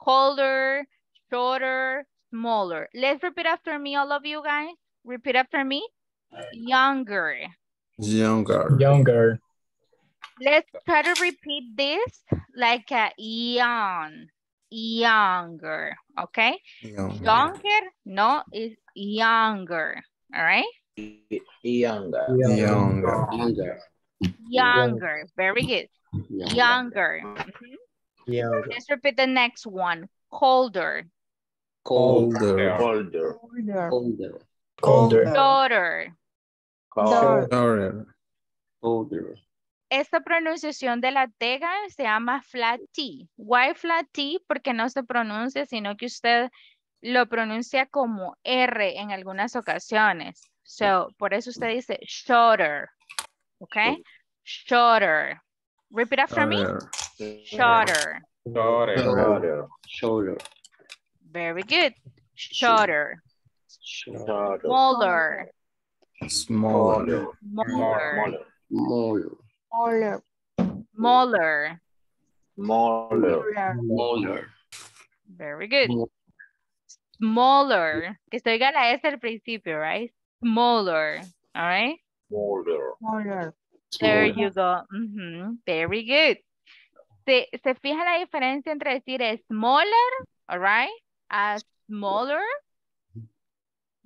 colder, shorter, smaller. Let's repeat after me, all of you guys. Repeat after me. Younger. Younger. Younger. Let's try to repeat this like a young, younger, okay? Younger. Younger, no, is younger, all right? Younger. Younger. Younger. Younger, very good. Younger. Younger. Let's repeat the next one. Colder, Colder. Colder. Older. Colder. shorter. Shorter. Older. Esta pronunciación de la T guys, se llama flat T. Why flat T? Porque no se pronuncia, sino que usted lo pronuncia como R en algunas ocasiones. So, por eso usted dice shorter. ¿Ok? Shorter. Repeat after me. Shorter. Shorter. Shorter. Very good. Shorter. Smaller. Smaller. Smaller. Smaller. Smaller. Smaller. Smaller. Smaller. Very good. Smaller. Que se oiga la S al principio, right? Smaller. All right? Smaller. Smaller. There you go. Ujú, Very good. Se, se fija la diferencia entre decir smaller, all right, a smaller.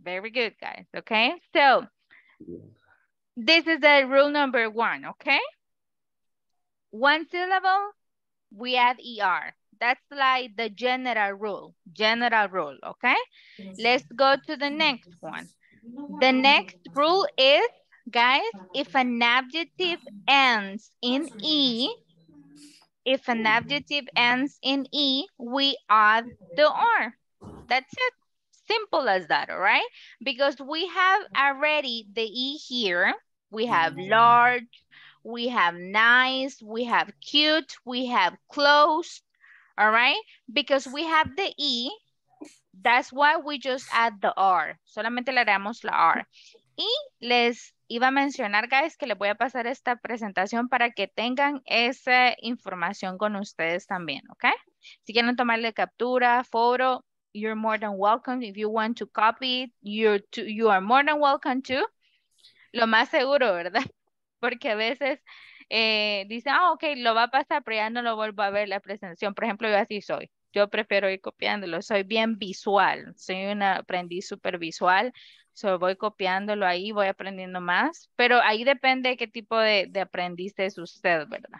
Very good, guys. Okay, so this is the rule number one. Okay, one syllable, we add er. That's like the general rule. General rule. Okay, let's go to the next one. The next rule is, guys, if an adjective ends in E, if an adjective ends in E, we add the R. That's it. Simple as that, all right? Because we have already the E here. We have large, we have nice, we have cute, we have close, all right? Because we have the E, that's why we just add the R. Solamente le agregamos la R. Y les iba a mencionar, guys, que les voy a pasar esta presentación para que tengan esa información con ustedes también, ¿ok? Si quieren tomarle captura, foto, you're more than welcome. If you want to copy it, you're you are more than welcome to. Lo más seguro, ¿verdad? Porque a veces eh, dicen, ah, ok, lo va a pasar, pero ya no lo vuelvo a ver la presentación. Por ejemplo, yo así soy. Yo prefiero ir copiándolo. Soy bien visual. Soy una aprendiz súper visual. So, voy copiándolo ahí, voy aprendiendo más. Pero ahí depende qué tipo de, aprendiz es usted, ¿verdad?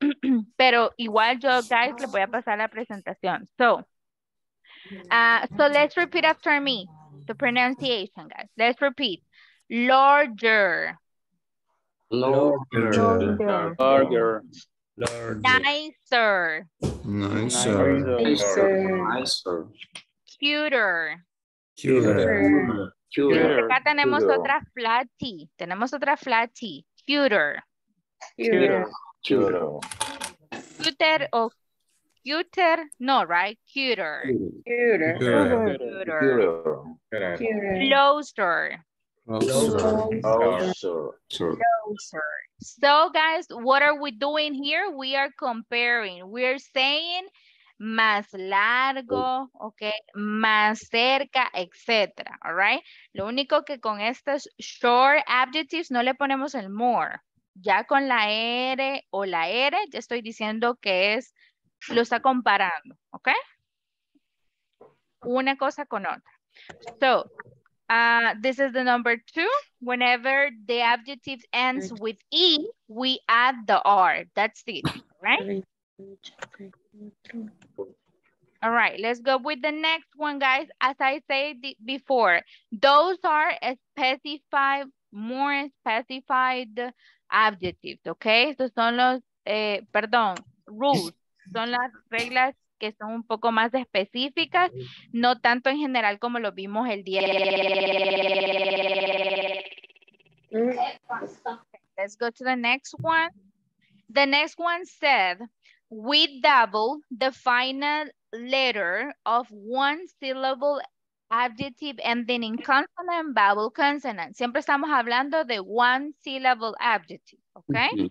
Pero igual yo, guys, les voy a pasar la presentación. So, uh, so let's repeat after me. The pronunciation, guys. Let's repeat. Larger. Larger. Larger. Nicer. Nicer. Nicer. Cuter. Cuter. Cuter. Acá tenemos Cuter. otra flat T. Tenemos otra flat T. Cuter. Cuter. Cuter. Cuter o cuter. No, right? Cuter. Cuter. Cuter. Cuter. Closer. Closer. Closer. So guys, what are we doing here? We are comparing. We're saying más largo, okay, más cerca, etcétera, all right? Lo único que con estos short adjectives no le ponemos el more. Ya con la R o la R, ya estoy diciendo que es, lo está comparando, ¿ok? Una cosa con otra. So, uh, this is the number two. Whenever the adjective ends with E, we add the R. That's it, right? All right, let's go with the next one, guys. As I said before, those are specified, more specified adjectives, okay? Estos son los, eh, perdón, rules. Son las reglas que son un poco más específicas, no tanto en general como lo vimos el día. Let's go to the next one. The next one said, we double the final letter of one syllable adjective ending in consonant, vowel, consonant. Siempre estamos hablando de one syllable adjective, okay? Mhm.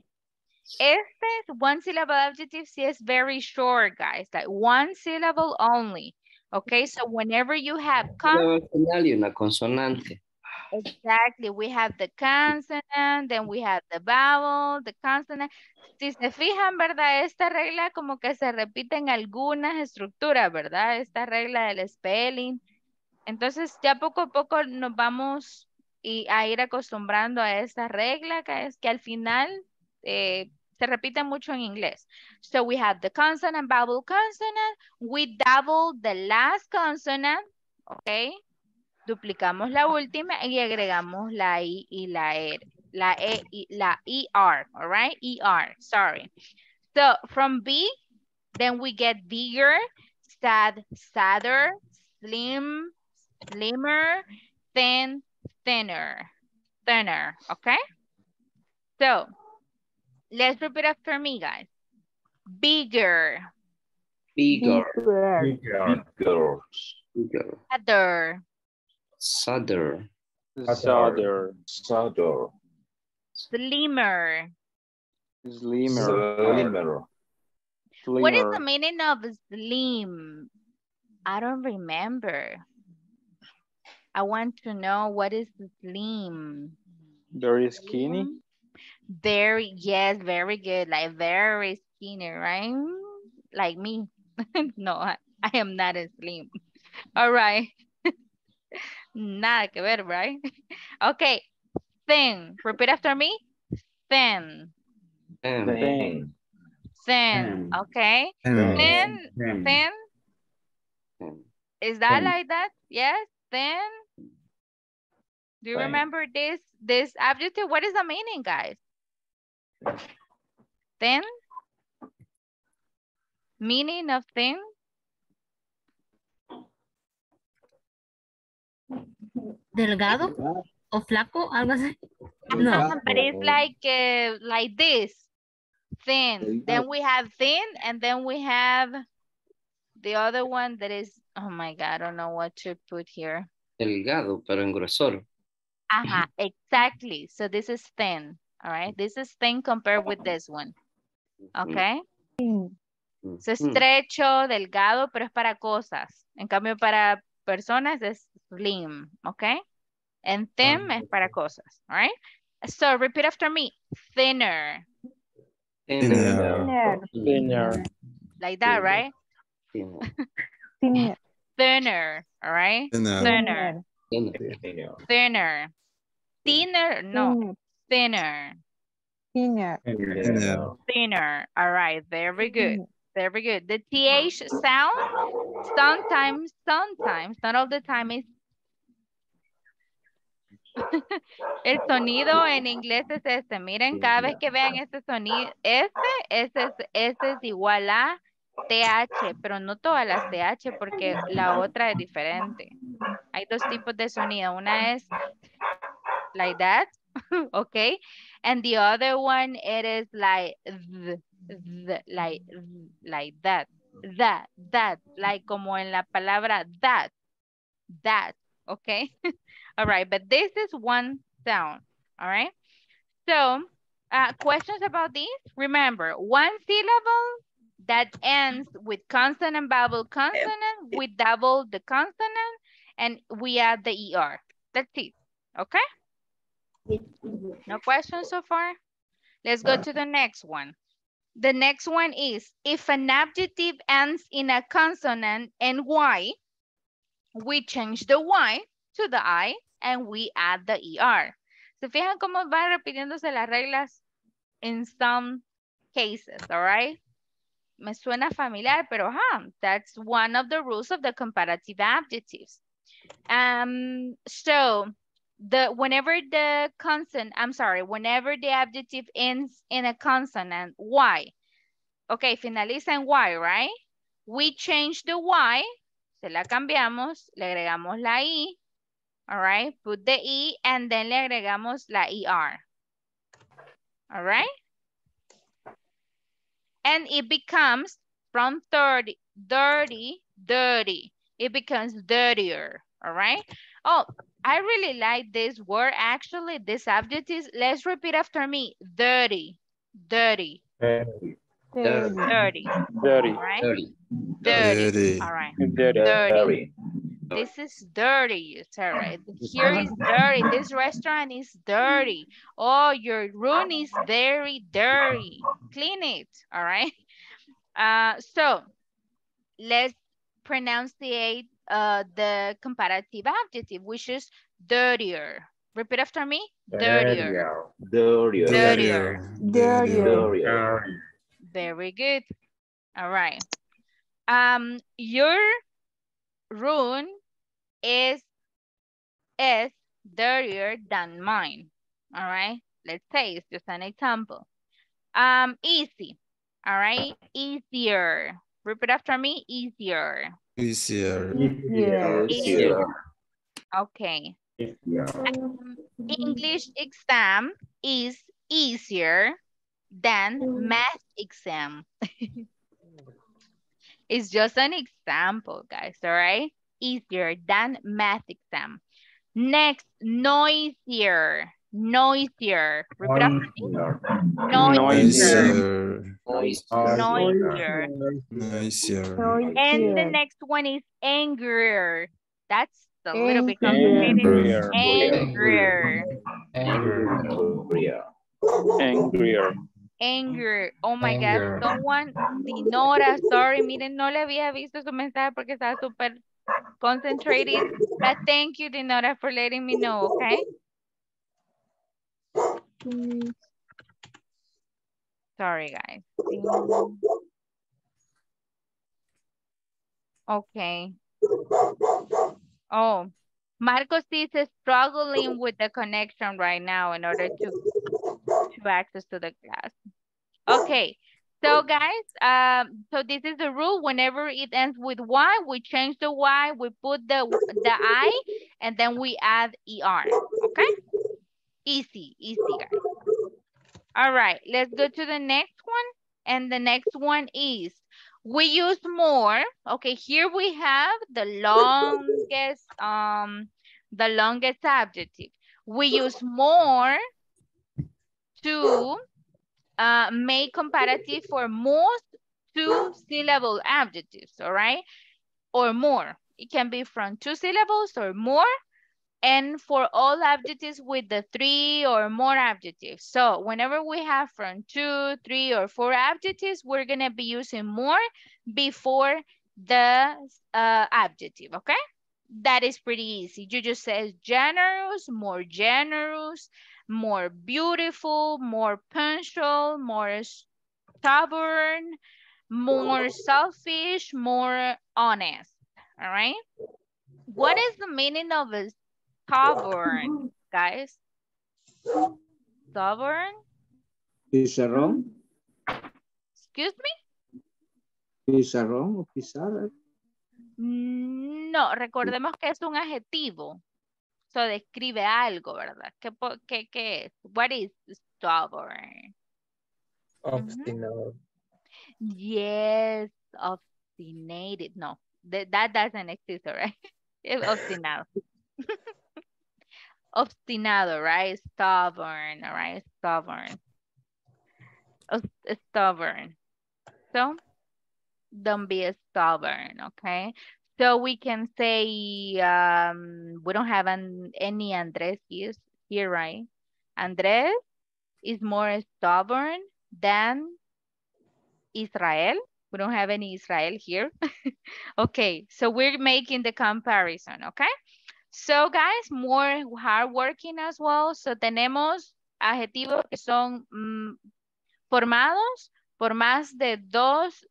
Este one syllable adjective sí is very short, guys. Like one syllable only. Okay, so whenever you have con y una consonante. Exactly. We have the consonant, then we have the vowel, the consonant. Si se fijan, ¿verdad? Esta regla como que se repite en algunas estructuras, ¿verdad? Esta regla del spelling. Entonces, ya poco a poco nos vamos y- a ir acostumbrando a esta regla, que es que al final eh, se repite mucho en inglés. So we have the consonant, vowel, consonant. We double the last consonant, ¿ok? duplicamos la última y agregamos la I y la R. La E y la ER, all right? ER, sorry. So from B, then we get bigger, sad, sadder, slim, slimmer, thin, thinner, thinner, okay? So, let's repeat after me, guys. Bigger, Bigger. Bigger. Bigger. sadder, Sadder. Sadder. Sadder. slimmer. Slimmer. Slimmer. What is the meaning of slim? I don't remember. I want to know what is slim. Very skinny. Very, yes, very good. Like very skinny, right? Like me. no, I, I am not a slim. All right. Nada que ver, right? Okay. Thin. Repeat after me. Thin. Thin. Thin. Thin. Okay. Thin. Thin. Thin. Thin. Is that Thin. like that? Yes, thin. Do you Thin. remember this this adjective? What is the meaning, guys? Thin? Meaning of thin? Delgado o flaco, algo así. No. But it's like uh, like this. Thin. Then we have thin and then we have the other one that is oh my god, I don't know what to put here. Delgado, pero en grosor. Ajá, exactly. So this is thin. All right. This is thin compared with this one. Okay. Es estrecho, delgado, pero es para cosas. En cambio, para personas es slim, ¿ok? And thin es para cosas, all right? So, repeat after me. Thinner. Thinner. Thinner. Like that, right? Thinner. Thinner, all right? Thinner. Thinner. Thinner. Thinner. Thinner, no. Thinner. Thinner. Thinner. All right, very good. Very good. The TH sound, sometimes, sometimes, not all the time, is El sonido en inglés es este. Miren, cada vez que vean este sonido, este, este es, este es igual a TH, pero no todas las TH porque la otra es diferente. Hay dos tipos de sonido. Una es like that, okay? And the other one, it is like th, th, like, th, like that, that, that, like como en la palabra that, that, okay? all right, but this is one sound, all right? So, uh, questions about this? Remember, one syllable that ends with consonant, and vowel, consonant, we double the consonant, and we add the ER. That's it, okay? No questions so far? Let's go to the next one. The next one is, if an adjective ends in a consonant and Y, we change the Y to the I and we add the ER. ¿Se fijan cómo van repitiéndose las reglas in some cases, all right? Me suena familiar, pero huh, that's one of the rules of the comparative adjectives. Um, so, the whenever the consonant, I'm sorry, whenever the adjective ends in a consonant, Y. Okay, finaliza en Y, right? We change the Y, se la cambiamos, le agregamos la I, all right? Put the E and then le agregamos la ER. All right? And it becomes from 30, dirty, dirty. It becomes dirtier, all right? Oh, I really like this word actually, this adjectives. Let's repeat after me. Dirty, dirty, Dirty. dirty, Dirty. all right? Dirty. Dirty, Dirty. all right. Dirty. Dirty. This is dirty, you said, right? Here is dirty. This restaurant is dirty. Oh, your room is very dirty. Clean it, all right? Uh, so let's pronunciate uh, the comparative adjective, which is dirtier. Repeat after me. Dirtier. Dirtier. Dirtier. Dirtier. Very good. All right. Um, your room is is dirtier than mine. All right. Let's say it's just an example. Um, easy. All right. Easier. Repeat after me. Easier. Easier. Easier. Okay. Um, English exam is easier than math exam. it's just an example, guys, all right? Easier than math exam. Next, noisier. Noisier. Repeat after me. Noisier. Noisier. Noisier. Noisier. And the next one is angrier. That's a little bit complicated. Angrier. Angrier. Angrier. Angrier. Anger. Oh my Anger. God. Someone, Dinora, sorry. Miren, no le había visto su mensaje porque estaba súper concentrated. But thank you, Dinora, for letting me know, okay? Sorry, guys. Mm. Okay. Oh, Marcos is struggling with the connection right now in order to to access to the class. Okay, so guys, um, so this is the rule. Whenever it ends with Y, we change the Y, we put the the I, and then we add ER. Okay, easy, easy, guys. All right, let's go to the next one, and the next one is we use more. Okay, here we have the longest um the longest adjective. We use more to uh, make comparative for most two syllable adjectives, all right? Or more. It can be from two syllables or more. And for all adjectives with the three or more adjectives. So whenever we have from two, three, or four adjectives, we're gonna be using more before the uh, adjective, okay? That is pretty easy. You just say generous, more generous, more beautiful, more punctual, more stubborn, more selfish, more honest, all right? What is the meaning of a stubborn, guys? Stubborn? Pizarrón. Excuse me? Pizarrón o pizarra. No, recordemos que es un adjetivo. So describe algo, ¿verdad? ¿Qué, qué, qué es? What is stubborn? Obstinado. Yes, obstinated. No, that, that doesn't exist, right? Es obstinado. obstinado, right? Stubborn, all right? Stubborn. Stubborn. So, don't be a stubborn, okay? So we can say, um, we don't have an, any Andres here, here, right? Andres is more stubborn than Israel. We don't have any Israel here. okay, so we're making the comparison, okay? So guys, more hardworking as well. So tenemos adjetivos que son mm, formados por más de dos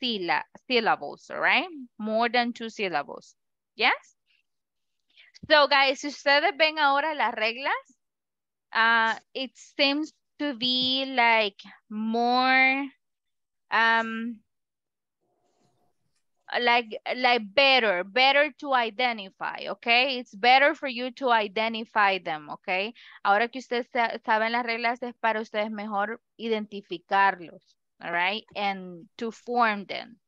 síla syllables, right? More than two syllables. Yes? So guys, si ustedes ven ahora las reglas, uh, it seems to be like more um like like better better to identify okay? It's better for you to identify them okay? Ahora que ustedes sa- saben las reglas es para ustedes mejor identificarlos all right? And to form them.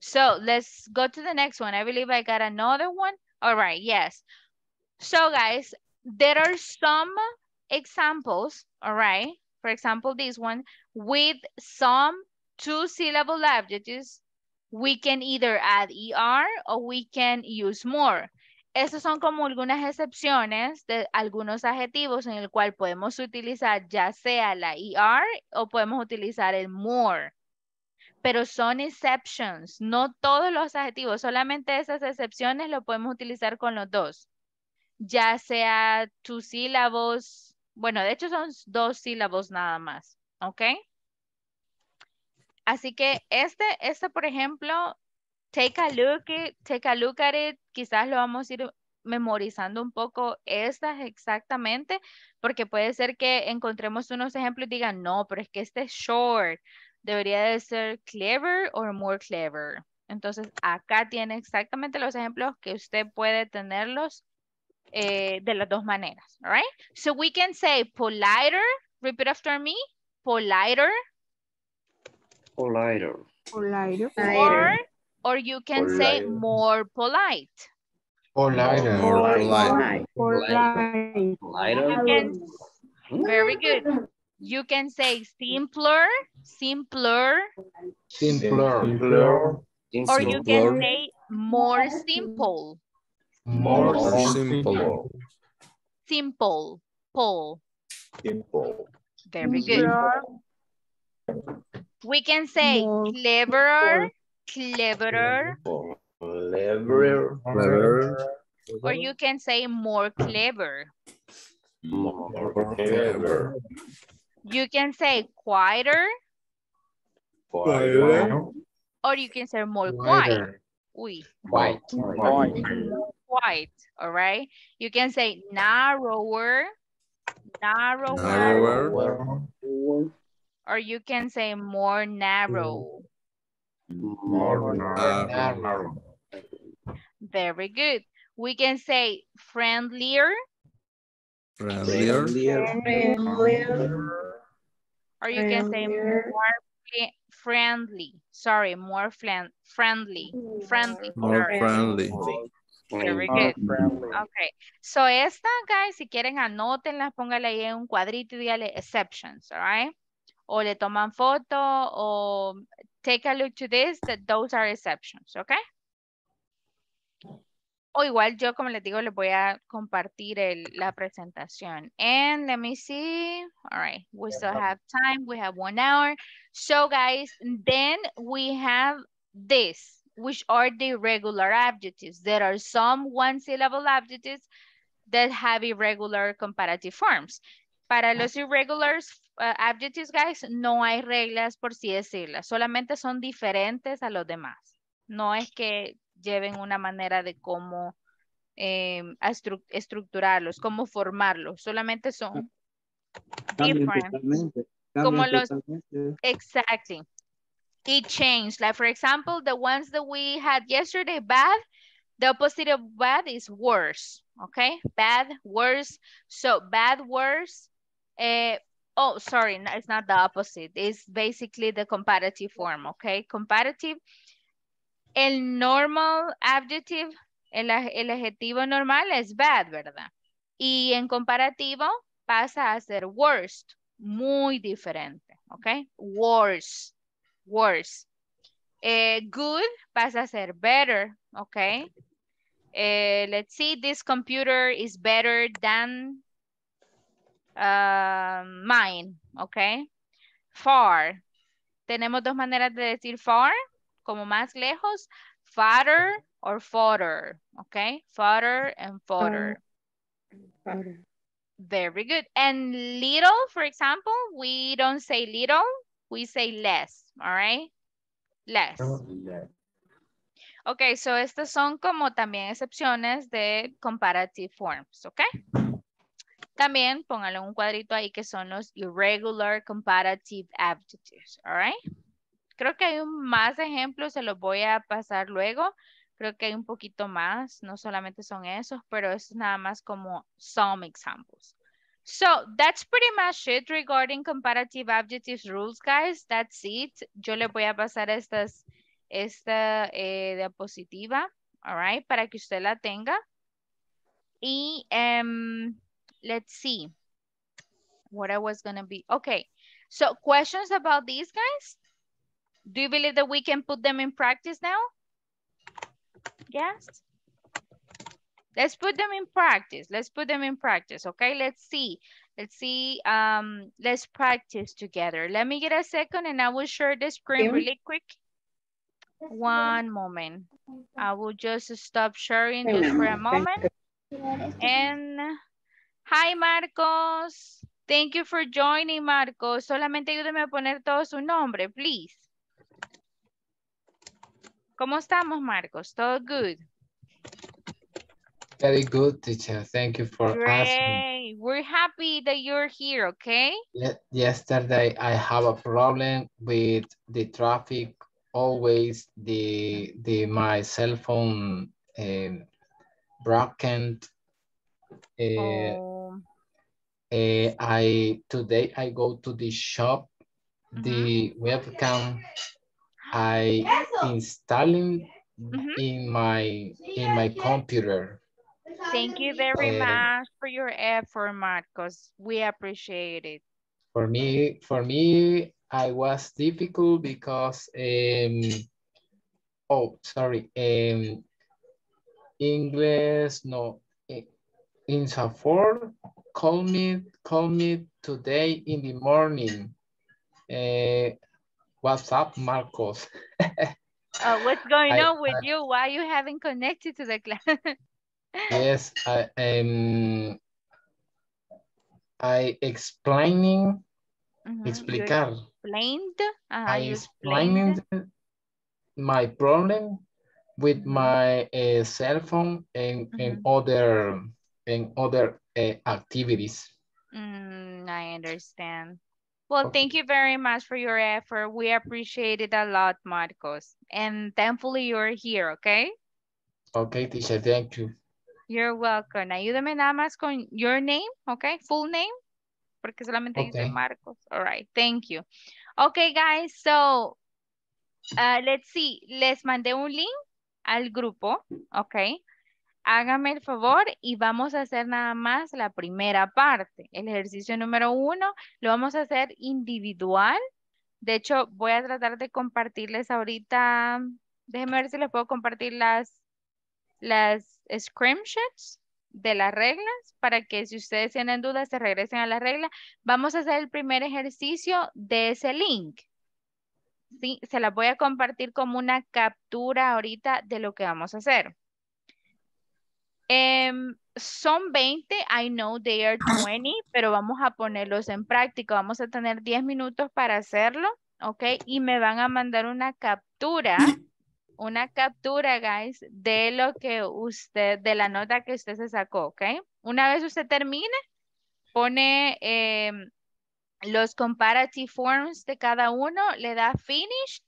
So let's go to the next one. I believe i got another one. All right, yes. So guys, there are some examples, all right? For example, this one, with some two syllable adjectives, we can either add ER or we can use more. Esas son como algunas excepciones de algunos adjetivos en el cual podemos utilizar ya sea la ER o podemos utilizar el more. Pero son exceptions, no todos los adjetivos, solamente esas excepciones lo podemos utilizar con los dos. Ya sea two sílabos, bueno, de hecho son dos sílabos nada más, ¿ok? Así que este, este por ejemplo, take a look, it, take a look at it, quizás lo vamos a ir memorizando un poco estas exactamente, porque puede ser que encontremos unos ejemplos y digan, no, pero es que este es short, debería de ser clever or more clever. Entonces, acá tiene exactamente los ejemplos que usted puede tenerlos eh, de las dos maneras, all right? So we can say politer, repeat after me, politer, Politer. Politer. or, or you can say Politer. more polite. Politer. More polite. Polite. You can, hmm? very good. You can say simpler, simpler, Simpler. simpler. or you can say more simple, More More simple. simple, Paul. Simple. Very good. We can say More cleverer, cleverer, Clever. Clever. or you can say more clever. More clever. You can say quieter, Quieter. or you can say more quiet. Uy, White. quiet, all right? You can say narrower, narrower, Narrower. Or you can say more narrow. More narrow. Very good. We can say friendlier, Friendlier. or you can say Friendlier. more fri- friendly. Sorry, more flan friendly, friendly. More friendly. Very good. Okay. So esta, guys, si quieren anótenlas, póngale ahí en un cuadrito y dígale exceptions, all right? O le toman foto o take a look to this, that those are exceptions, okay? O igual yo, como les digo, les voy a compartir el- la presentación. And let me see. All right, we still have time. We have one hour. So guys, then we have this, which are the regular adjectives. There are some one syllable adjectives that have irregular comparative forms. Para los irregulars uh, adjectives, guys, no hay reglas por sí decirlas. Solamente son diferentes a los demás. No es que lleven una manera de cómo eh, estru- estructurarlos, cómo formarlos. Solamente son Cambian different. Como los-. Exactly. It changed. Like for example, the ones that we had yesterday, bad, the opposite of bad is worse. Okay, bad, worse. So bad, worse. Eh, oh, sorry, it's not the opposite. It's basically the comparative form. Okay, comparative. El normal adjective, el, el adjetivo normal es bad, ¿verdad? Y en comparativo pasa a ser worst, muy diferente, ¿ok? Worse, worse. Eh, good pasa a ser better, ¿ok? Eh, let's see, this computer is better than uh, mine, ¿ok? Far. Tenemos dos maneras de decir far, como más lejos, farther or farther, ¿ok? Farther and farther. Very good. And little, for example, we don't say little, we say less, all right? Less. Ok, so estas son como también excepciones de comparative forms, ¿ok? También póngalo en un cuadrito ahí que son los irregular comparative adjectives, all right? Creo que hay un más ejemplos, se los voy a pasar luego. Creo que hay un poquito más, no solamente son esos, pero es nada más como some examples. So that's pretty much it regarding comparative adjectives rules, guys. That's it. Yo le voy a pasar estas, esta eh, diapositiva, all right, para que usted la tenga. Y um, let's see what I was gonna be. Okay, so questions about these guys? Do you believe that we can put them in practice now? Yes? Let's put them in practice. Let's put them in practice, okay? Let's see. Let's see. Um, let's practice together. Let me get a second and I will share the screen really quick. One moment. I will just stop sharing just for a moment. And hi Marcos. Thank you for joining Marcos. Solamente ayúdeme a poner todo su nombre, please. ¿Cómo estamos Marcos? Todo good. Very good, teacher. Thank you for asking. Great. We're happy that you're here, okay? Ye- Yesterday, I have a problem with the traffic. Always the the my cell phone um, broken. Uh, Oh, uh, I today I go to the shop. The webcam I installing in my in my computer. thank you very Uh, much for your effort, Marcos. We appreciate it. For me, for me, I was difficult because um oh sorry um English no eh, INSAFORP call me call me today in the morning. Uh, what's up, Marcos? Uh, what's going I- on with I- you? Why you haven't connected to the class? Yes, I um I explaining Mhm, you explicar. explained. Uh, I explained. my problem with my uh, cell phone and, and other and other uh, activities. Mm, I understand. Well, thank you very much for your effort. We appreciate it a lot, Marcos. And thankfully you're here, okay? Okay, teacher, thank you. You're welcome. Ayúdame nada más con your name, okay? Full name, porque solamente dice Okay. Marcos. All right, thank you. Okay, guys, so uh, let's see. Les mandé un link al grupo, okay? Hágame el favor y vamos a hacer nada más la primera parte. El ejercicio número uno lo vamos a hacer individual. De hecho, voy a tratar de compartirles ahorita. Déjenme ver si les puedo compartir las, las screenshots de las reglas para que si ustedes tienen dudas se regresen a la regla. Vamos a hacer el primer ejercicio de ese link. Sí, se las voy a compartir como una captura ahorita de lo que vamos a hacer. Em, son 20, I know they are 20, pero vamos a ponerlos en práctica. Vamos a tener 10 minutos para hacerlo, ¿ok? Y me van a mandar una captura, una captura, guys, de lo que usted, de la nota que usted se sacó, ¿ok? Una vez usted termine, pone em, los comparative forms de cada uno, le da finished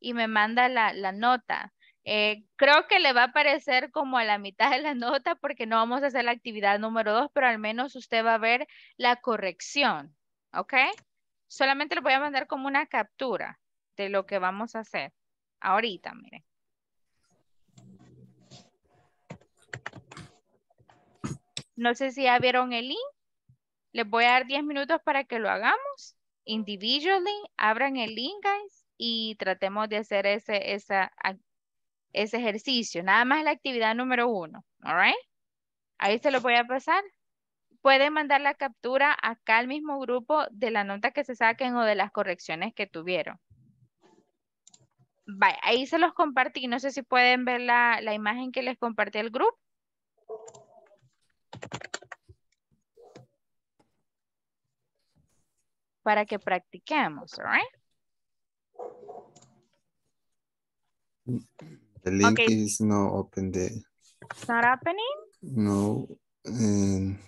y me manda la, la nota. Eh, creo que le va a aparecer como a la mitad de la nota porque no vamos a hacer la actividad número dos, pero al menos usted va a ver la corrección, ¿ok? Solamente le voy a mandar como una captura de lo que vamos a hacer. Ahorita, miren. No sé si ya vieron el link. Les voy a dar 10 minutos para que lo hagamos. Individually, abran el link, guys, y tratemos de hacer ese, esa, ese ejercicio. Nada más la actividad número uno, all right? Ahí se lo voy a pasar. Pueden mandar la captura acá al mismo grupo de la nota que se saquen o de las correcciones que tuvieron. Vaya, ahí se los compartí. No sé si pueden ver la, la imagen que les compartí al grupo. Para que practiquemos, all right? The link Okay. is not open the It's not happening? no and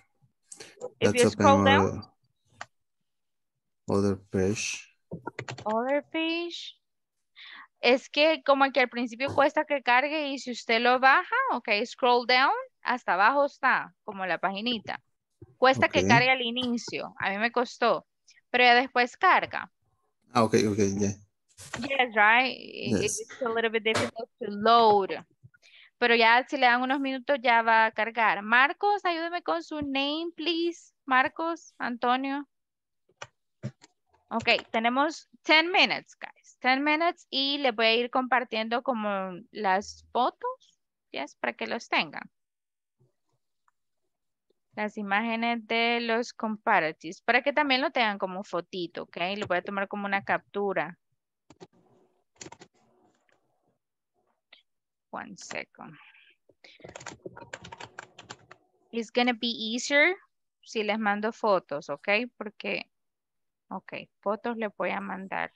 If you scroll down. other, other page. Other page. Es que como que al principio cuesta que cargue y si usted lo baja, ok, scroll down, hasta abajo está, como la paginita. Cuesta que Ok. cargue al inicio, a mí me costó, pero ya después carga. Ah, okay, okay, yeah. Yes, right? Yes. It's a little bit difficult to load. Pero ya si le dan unos minutos ya va a cargar. Marcos, ayúdeme con su name, please. Marcos, Antonio. Ok, tenemos 10 minutes, guys. 10 minutes y les voy a ir compartiendo como las fotos, yes, para que los tengan. Las imágenes de los comparatives, para que también lo tengan como fotito, ok. Lo voy a tomar como una captura. One second. It's gonna be easier si les mando fotos, ok, porque Ok, fotos le voy a mandar.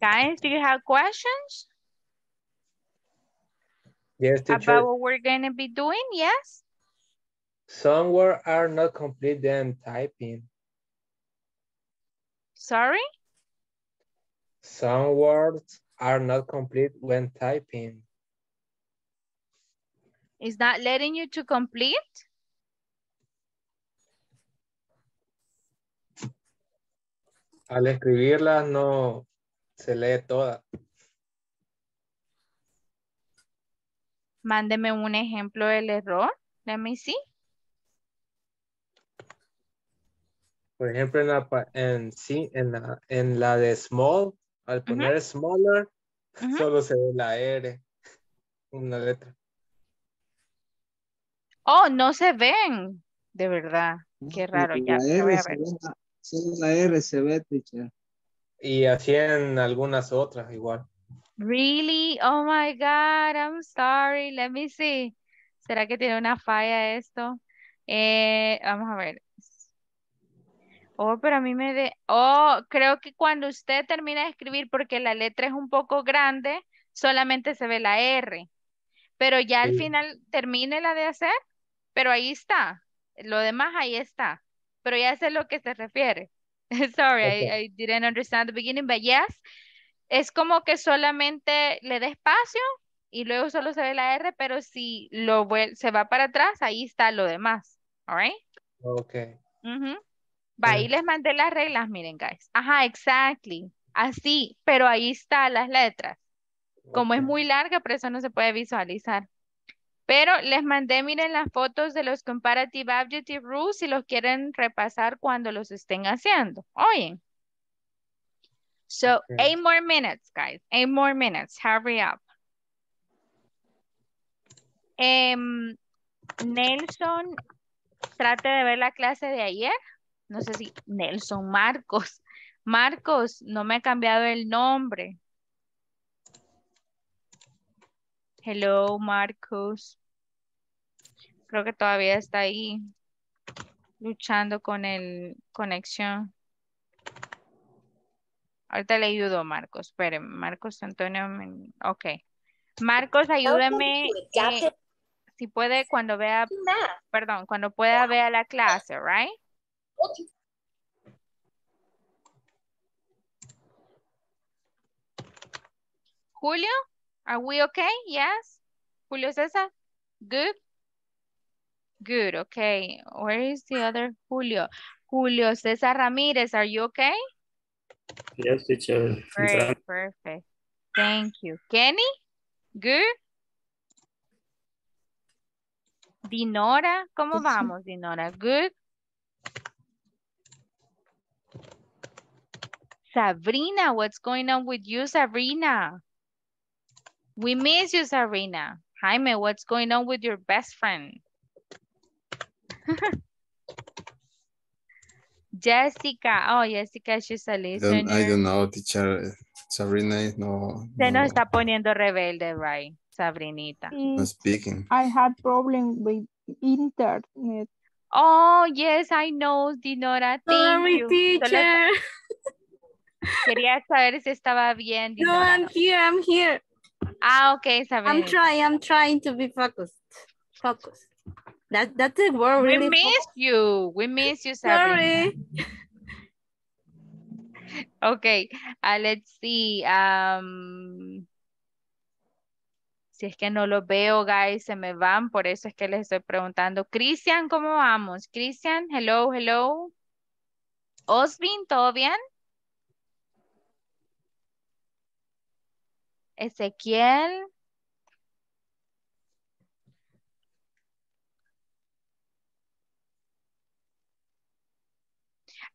Guys, do you have questions Yes, teacher. about what we're going to be doing? Yes? Some words are not complete then typing. Sorry? Some words are not complete when typing. Is that letting you to complete? Al escribirlas no se lee toda. Mándeme un ejemplo del error. Let me see. Por ejemplo, en la, en, sí, en, la, en la de small, al poner smaller, solo se ve la R, una letra. Oh, no se ven. De verdad. Qué raro. Ya, La ya voy R se ve, solo la R se ve, teacher. Y así en algunas otras igual. Really? Oh my God, I'm sorry. Let me see. ¿Será que tiene una falla esto? Eh, vamos a ver. Oh, pero a mí me de... Oh, creo que cuando usted termina de escribir, porque la letra es un poco grande, solamente se ve la R. Pero ya al Sí. final termine la de hacer, pero ahí está. Lo demás ahí está. Pero ya sé a lo que se refiere. Sorry, I. I didn't understand the beginning, but yes. Es como que solamente le da espacio y luego solo se ve la R, pero si lo se va para atrás, ahí está lo demás. All right? Ok. Ujú. Va, ahí les mandé las reglas, miren, guys. Ajá, exactly. Así, pero ahí están las letras. Como es muy larga, por eso no se puede visualizar. Pero les mandé, miren, las fotos de los comparative adjective rules si los quieren repasar cuando los estén haciendo. Oyen. So, eight more minutes, guys. Eight more minutes. Hurry up. Em, Nelson, trate de ver la clase de ayer. No sé si Nelson Marcos. Marcos, no me ha cambiado el nombre. Hello, Marcos. Creo que todavía está ahí luchando con el conexión. Ahorita le ayudo, Marcos. Espere, Marcos Antonio. Men- Ok. Marcos, ayúdame. eh, si puede, cuando vea, perdón, cuando pueda vea la clase, right? Julio, are we okay? Yes? Julio Cesar? Good? Good, okay. Where is the other Julio? Julio Cesar Ramirez, are you okay? Yes, teacher. Great, perfect. Thank you. Kenny? Good? Dinora, ¿cómo vamos, Dinora? Good? Sabrina, what's going on with you, Sabrina? We miss you, Sabrina. Jaime, what's going on with your best friend? Jessica, oh, Jessica, she's a I listener. don't, I don't know, teacher. Sabrina, no, Se no, nos está poniendo rebelde, right, Sabrinita. no speaking. I had problem with internet. Oh, yes, I know, Dinora. Thank Sorry, you. Teacher. Quería saber si estaba bien, No, Dinora. I'm here, I'm here. Ah, ok, Sabrina. I'm trying, I'm trying to be focused. Focused. That, that's the word We miss you. We miss you, Sabrina. Sorry. Okay, uh, let's see. Um, Si es que no lo veo, guys, se me van, por eso es que les estoy preguntando. Cristian, ¿cómo vamos? Cristian, hello, hello. Osvin, ¿todo bien? Ezequiel.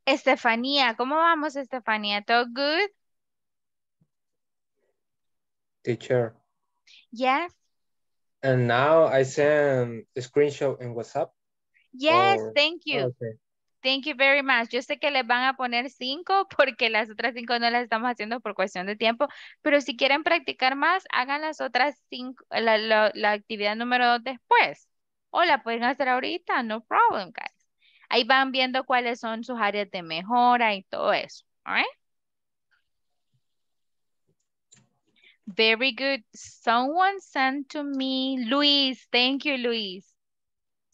Estefanía, ¿cómo vamos, Estefanía? ¿Todo good? Teacher. Yes. And now I send a screenshot in WhatsApp. Yes, or- thank you. Okay. Thank you very much. Yo sé que les van a poner cinco porque las otras cinco no las estamos haciendo por cuestión de tiempo, pero si quieren practicar más, hagan las otras cinco, la, la- la actividad número dos después. O la pueden hacer ahorita, no problem, guys. Ahí van viendo cuáles son sus áreas de mejora y todo eso. All right? Very good. Someone sent to me, Luis. Thank you, Luis.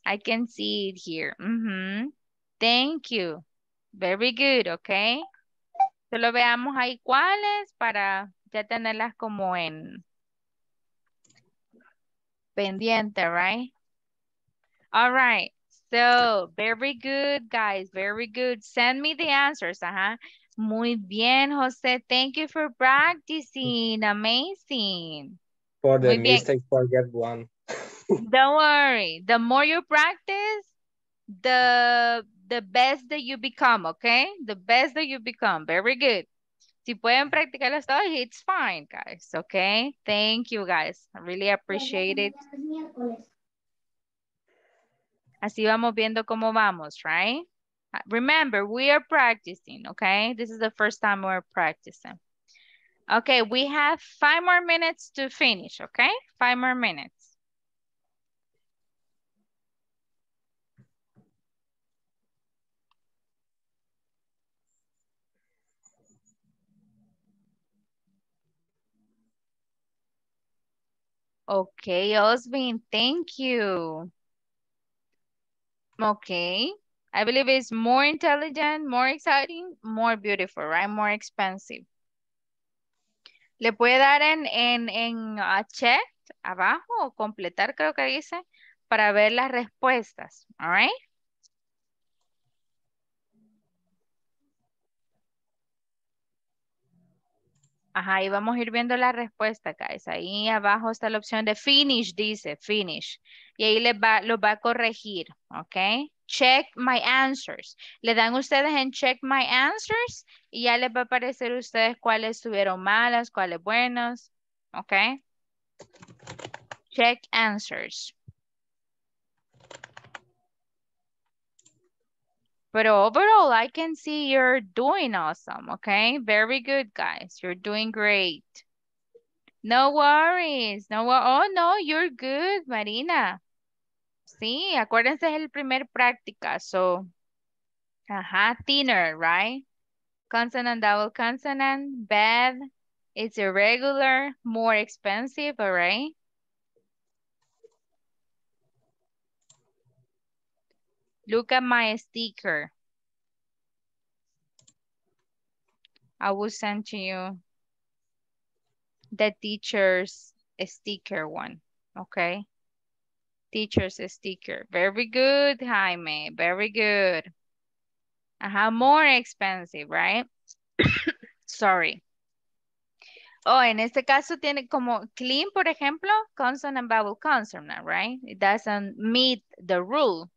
I can see it here. Thank you. Very good, okay. Solo veamos ahí cuáles para ya tenerlas como en pendiente, right? All right. So, very good, guys. Very good. Send me the answers. Ajá. Muy bien, José. Thank you for practicing. Amazing. For the Muy bien. mistake, forget one. Don't worry. The more you practice, the the best that you become, okay? The best that you become. Very good. Si pueden practicarlas todas, it's fine, guys, okay? Thank you, guys. I really appreciate it. Así vamos viendo cómo vamos, right? Remember, we are practicing, okay? This is the first time we're practicing. Okay, we have five more minutes to finish, okay? Five more minutes. Okay, Osvin, thank you. Okay, I believe it's more intelligent, more exciting, more beautiful, right? More expensive. Le puede dar en, en, en ah, check abajo o completar, creo que dice, para ver las respuestas, all right? Ajá, y vamos a ir viendo la respuesta, guys. Ahí abajo está la opción de finish, dice finish. Y ahí les va, lo va a corregir, ¿ok? Check my answers. Le dan ustedes en check my answers y ya les va a aparecer a ustedes cuáles estuvieron malas, cuáles buenas, ¿ok? Check answers. But overall, I can see you're doing awesome, okay? Very good, guys. You're doing great. No worries. No, oh, no, you're good, Marina. Sí, acuérdense es el primer práctica, so. Ajá, thinner, right? Consonant, double consonant, bad. It's irregular, more expensive, all right? Look at my sticker. I will send to you the teacher's sticker one, okay? Teacher's sticker. Very good, Jaime. Very good. Ajá, more expensive, right? Sorry. Oh, en este caso tiene como clean, por ejemplo, consonant, vowel, consonant, right? It doesn't meet the rule.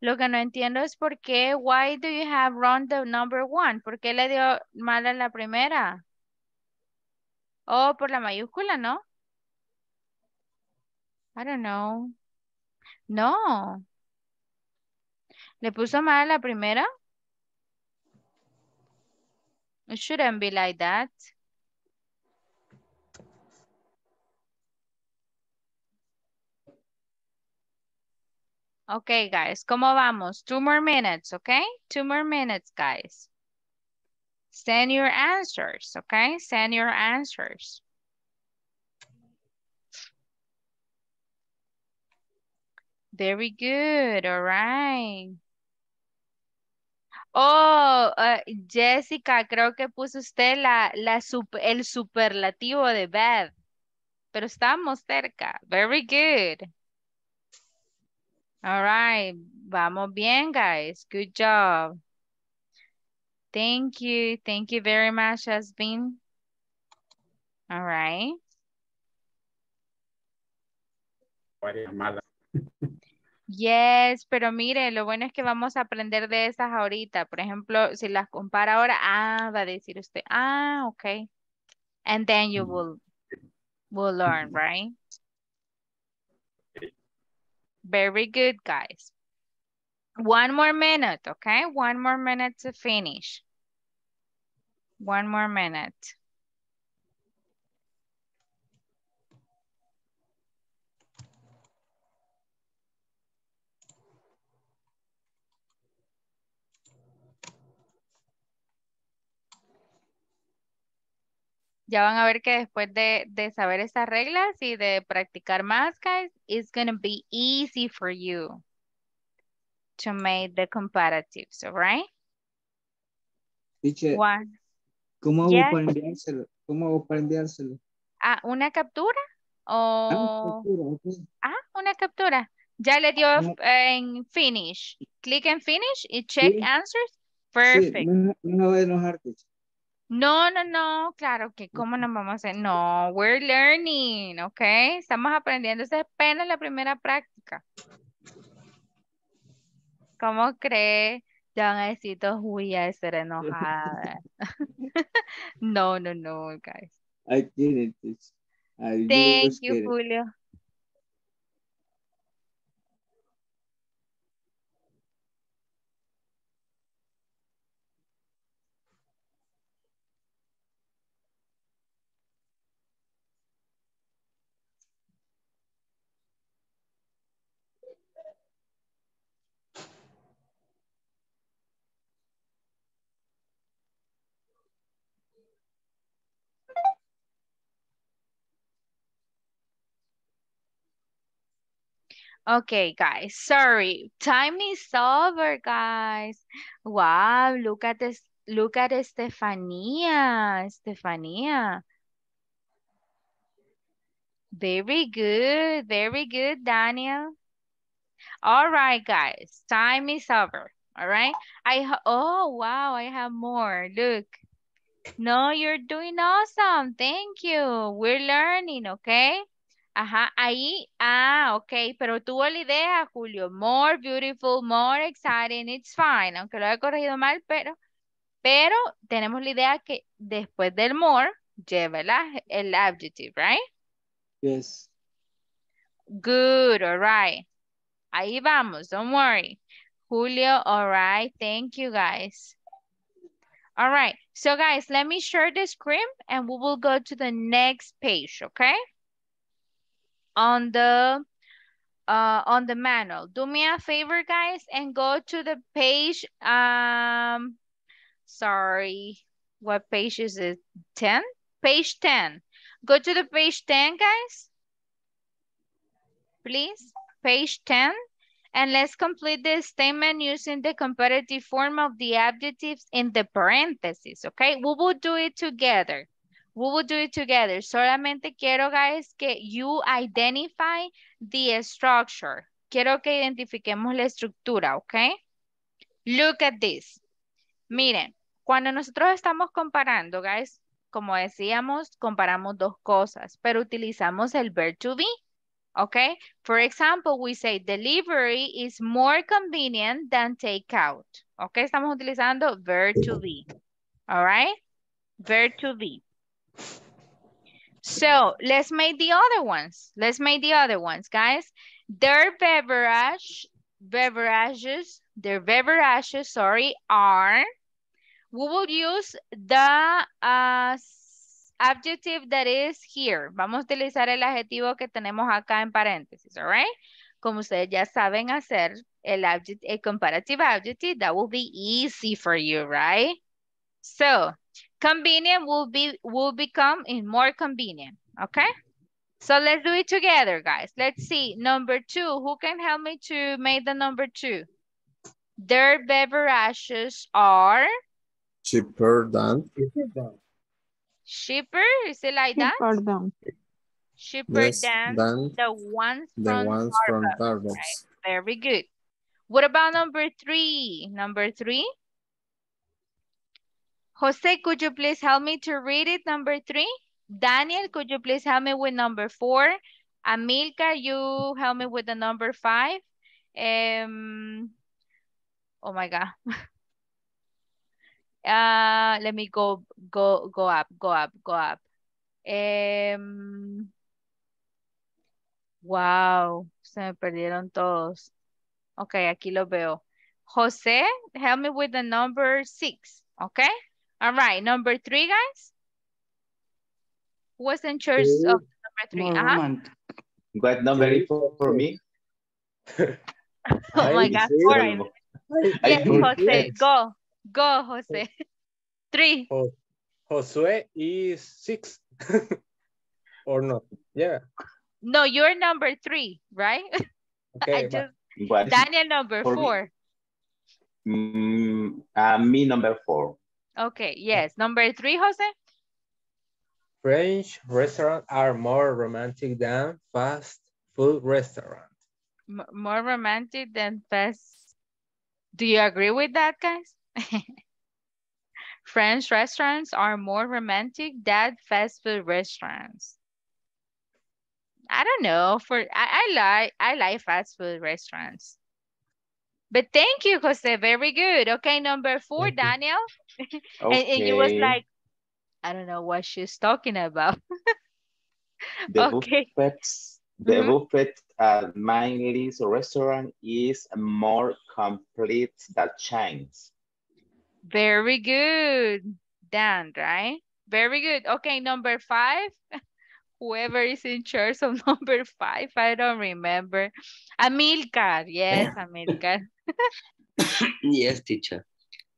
Lo que no entiendo es por qué, why do you have run the number one? ¿Por qué le dio mal a la primera? Oh, por la mayúscula, ¿no? I don't know. No. ¿Le puso mal a la primera? It shouldn't be like that. Okay, guys, ¿cómo vamos? Two more minutes, okay? Two more minutes, guys. Send your answers, okay? Send your answers. Very good, all right. Oh, uh, Jessica, creo que puso usted la, la el superlativo de bad, pero estamos cerca. Very good. All right, vamos bien, guys. Good job. Thank you. Thank you very much, Asbin. All right. Yes, pero mire, lo bueno es que vamos a aprender de esas ahorita. Por ejemplo, si las compara ahora, ah, va a decir usted, ah, okay. And then you will, will learn, right? Very good, guys. One more minute, okay? One more minute to finish. One more minute. Ya van a ver que después de, de saber estas reglas y de practicar más, guys, it's gonna be easy for you to make the comparatives, all right? One. ¿cómo hago Yes. para enviárselo? ¿Cómo hago para enviárselo? Ah, ¿una captura? Ah, O... captura, ok. Ah, una captura. Ya le dio No. eh, en finish. Click en finish y check Sí. answers. Sí, Perfect. no, no me voy a. No, no, no, claro que cómo nos vamos a hacer. No, we're learning, ¿ok? Estamos aprendiendo. Esa es apenas la primera práctica. ¿Cómo cree? Ya van a decir estar enojada. No, no, no, guys. I didn't, teacher. I Thank you. Julio. Okay, guys, sorry. Time is over, guys. Wow, look at this. Look at Estefania. Estefania. Very good. Very good, Daniel. All right, guys. Time is over. All right. I oh wow, I have more. Look. No, you're doing awesome. Thank you. We're learning, okay? Ajá, ahí, ah, ok, pero tuvo la idea, Julio. More beautiful, more exciting, it's fine, aunque lo haya corregido mal, pero, pero tenemos la idea que después del more lleva el, ad- el adjective, right? Yes. Good, all right. Ahí vamos, don't worry. Julio, all right, thank you guys. All right, so guys, let me share the screen and we will go to the next page, okay? On the uh, on the manual. Do me a favor, guys, and go to the page. Um, sorry, what page is it? 10? Page 10. Go to the page 10, guys. Please, page 10. And let's complete the statement using the comparative form of the adjectives in the parentheses, okay? We will do it together. We will do it together. Solamente quiero, guys, que you identify the structure. Quiero que identifiquemos la estructura, ¿ok? Look at this. Miren, cuando nosotros estamos comparando, guys, como decíamos, comparamos dos cosas, pero utilizamos el verb to be, ¿ok? For example, we say delivery is more convenient than takeout, ¿ok? Estamos utilizando verb to be, all right? Verb to be. So let's make the other ones. Let's make the other ones, guys. Their beverage, beverages, their beverages, sorry, are, we will use the uh, adjective that is here. Vamos a utilizar el adjetivo que tenemos acá en paréntesis, all right? Como ustedes ya saben hacer el, adject- el comparative adjective, that will be easy for you, right? So, Convenient will be will become in more convenient. Okay. So let's do it together, guys. Let's see. Number two. Who can help me to make the number two? Their beverages are Cheaper than. cheaper. Is it like that? Cheaper than. Cheaper Yes, than, than the ones The from ones from Starbucks. Starbucks. Very good. What about number three? Number three. Jose, could you please help me to read it? Number three. Daniel, could you please help me with number four? Amilcar, you help me with the number five. Um, oh my God. Uh, let me go, go, go up, go up, go up. Um, wow, se me perdieron todos. Okay, aquí lo veo. Jose, help me with the number six, okay? All right, number three, guys. Who was in charge of number three? More Uh-huh. romantic. What number is for, for me? Oh my God, four. I- I Yes. Jose, go, go, Jose. Three. Jo- Josue is six. or not? Yeah. No, you're number three, right? Okay. I but- just, What? Daniel number For me. four. Mm, uh, me number four. Okay, yes. Number three, Jose? French restaurants are more romantic than fast food restaurants. More romantic than fast. Do you agree with that, guys? French restaurants are more romantic than fast food restaurants. I don't know. For I, I like I like fast food restaurants. But thank you, Jose. Very good. Okay, number four, Daniel. and, and you was like, I don't know what she's talking about. The okay. buffets, the Mhm. buffet at Mainly's restaurant is more complete than chains. Very good, Dan, right? Very good. Okay, number five. Whoever is in charge of number five, I don't remember. Amilcar, yes, Amilcar. yes, teacher.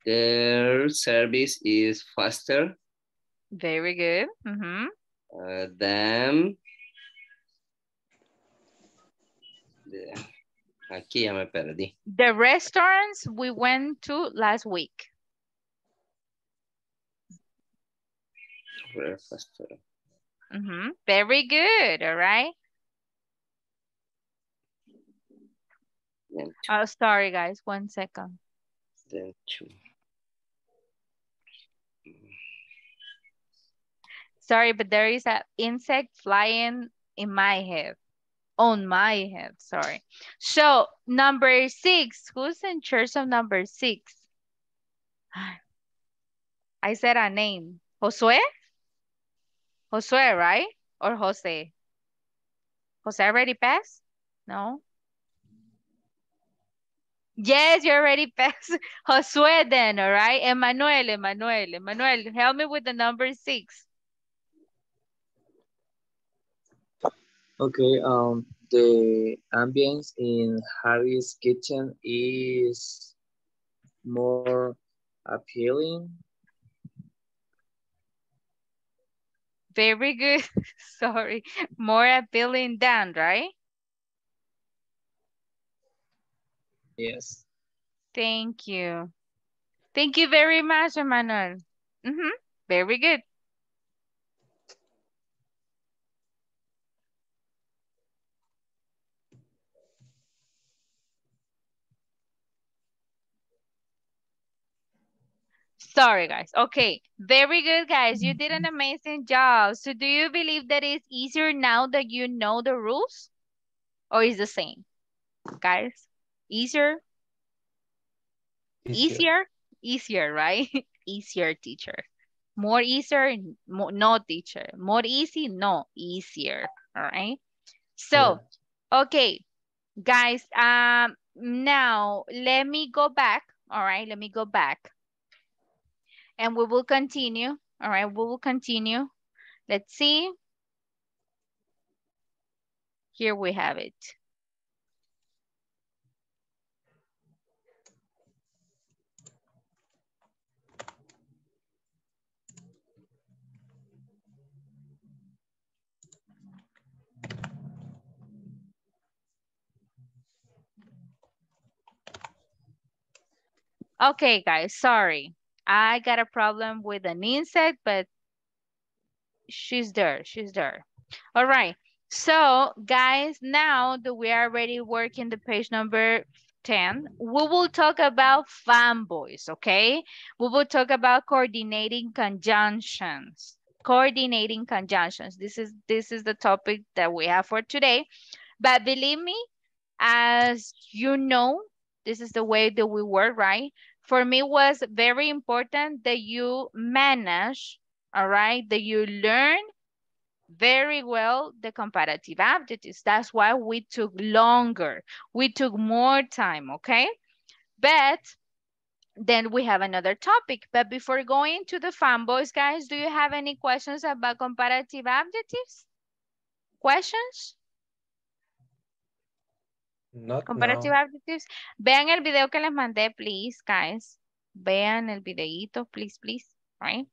Their service is faster Very good. Mm -hmm. uh, than the- Aquí ya me perdí. The restaurants we went to last week. Faster Mhm. Very good, all right? Than, Oh, sorry, guys, one second. than two. Sorry, but there is an insect flying in my head. On my head, sorry. So, number six. Who's in charge of number six? I said a name. Josue? Josue, right? Or Jose? Jose already passed? No? Yes, you already passed. Josue then, all right? Emmanuel, Emmanuel, Emmanuel, help me with the number six. Okay, um, the ambience in Harry's kitchen is more appealing. Very good. Sorry. More appealing than, right? Yes. Thank you. Thank you very much, Emmanuel. Mm-hmm. Very good. Sorry, guys. Okay. Very good, guys. You did an amazing job. So do you believe that it's easier now that you know the rules? Or is the same? Guys, easier? Easier? Easier, right? easier, teacher. More easier? Mo no, teacher. More easy? No, easier. All right. So, okay, guys. Um, now let me go back. All right, let me go back, and we will continue. All right, we will continue. Let's see. Here we have it. Okay, guys, sorry. I got a problem with an insect, but she's there, she's there. All right, so guys, now that we are already working the page number 10, we will talk about fanboys, okay? We will talk about coordinating conjunctions. Coordinating conjunctions. This is this is the topic that we have for today. But believe me, as you know, this is the way that we work, right? For me was very important that you manage, all right, that you learn very well the comparative adjectives. That's why we took longer. We took more time, okay? But then we have another topic. But before going to the fanboys, guys, do you have any questions about comparative adjectives? Questions? Not Comparative now. adjectives. Vean el video que les mandé, please, guys. Vean el videito, please, please, right?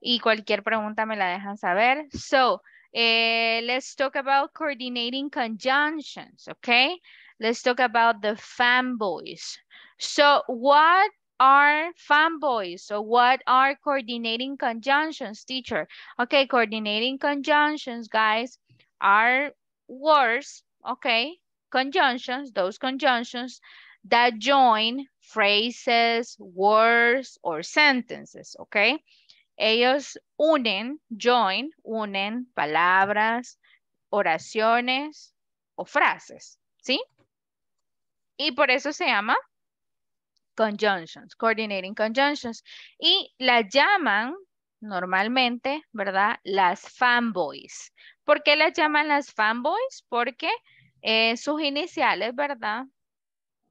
Y cualquier pregunta me la dejan saber. So, eh, let's talk about coordinating conjunctions, okay? Let's talk about the fanboys. So, what are fanboys? So, what are coordinating conjunctions, teacher? Okay, coordinating conjunctions, guys, are words, okay? Conjunctions, those conjunctions that join phrases, words, or sentences, okay? Ellos unen, join, unen palabras, oraciones o frases, ¿sí? Y por eso se llama conjunctions, coordinating conjunctions. Y la llaman normalmente, ¿verdad? Las fanboys. ¿Por qué las llaman las fanboys? Porque eh, sus iniciales, ¿verdad?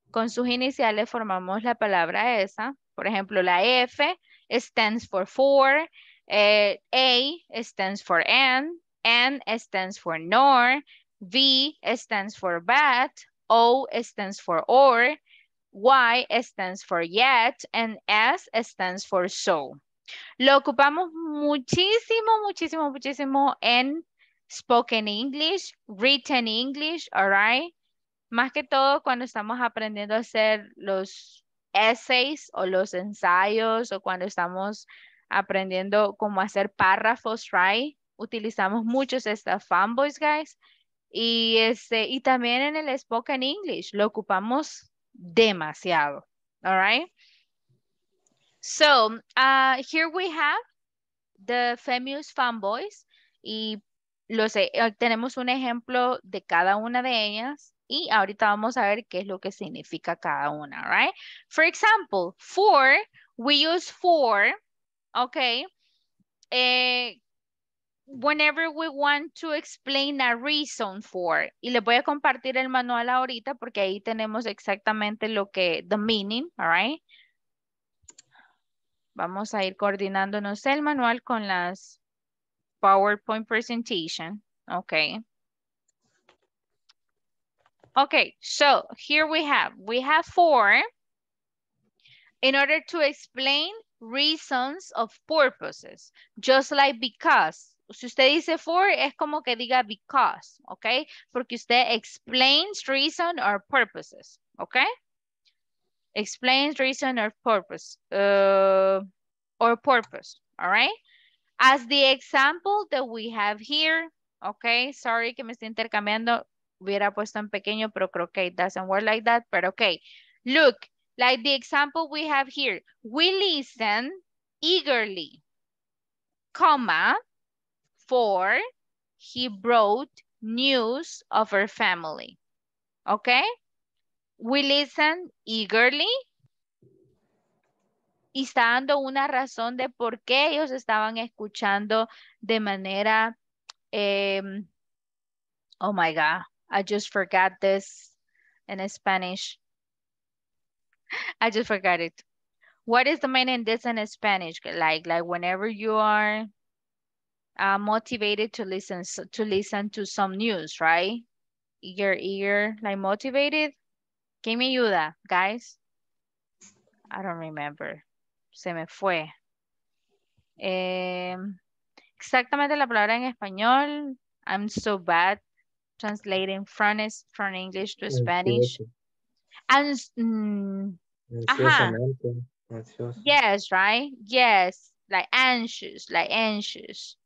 Con sus iniciales formamos la palabra esa. Por ejemplo, la F stands for for, eh, A stands for and, N stands for nor, V stands for but, O stands for or, Y stands for yet, and S stands for so. Lo ocupamos muchísimo, muchísimo, muchísimo en spoken English, written English, all right? Más que todo cuando estamos aprendiendo a hacer los essays o los ensayos o cuando estamos aprendiendo cómo hacer párrafos, right? Utilizamos muchos estas fanboys, guys. Y, este, y también en el spoken English lo ocupamos demasiado, all right? So, uh, here we have the famous fanboys y los, eh, tenemos un ejemplo de cada una de ellas y ahorita vamos a ver qué es lo que significa cada una, right? For example, for, we use for, okay, eh, whenever we want to explain a reason for, y les voy a compartir el manual ahorita porque ahí tenemos exactamente lo que, the meaning, all right? Vamos a ir coordinándonos el manual con las PowerPoint presentation, okay? Okay, so here we have, we have for. in order to explain reasons of purposes, just like because. Si usted dice for, es como que diga because, okay? Porque usted explains reason or purposes, okay? Explains reason or purpose, uh, or purpose, all right? As the example that we have here, okay? Sorry que me estoy intercambiando hubiera puesto en pequeño, pero creo que it doesn't work like that, but okay. Look, like the example we have here. We listen eagerly, comma, for he brought news of her family. Okay? We listen eagerly. Y está dando una razón de por qué ellos estaban escuchando de manera, oh my God, I just forgot this in Spanish. I just forgot it. What is the meaning this in Spanish? Like, like whenever you are uh, motivated to listen to listen to some news, right? Your ear, like motivated. ¿Quién me ayuda, guys? I don't remember. Se me fue. Eh, exactamente la palabra en español. I'm so bad translating from, from English to Spanish. And, mm, Ajá. Ansioso. Yes, right? Yes. Like anxious, like anxious.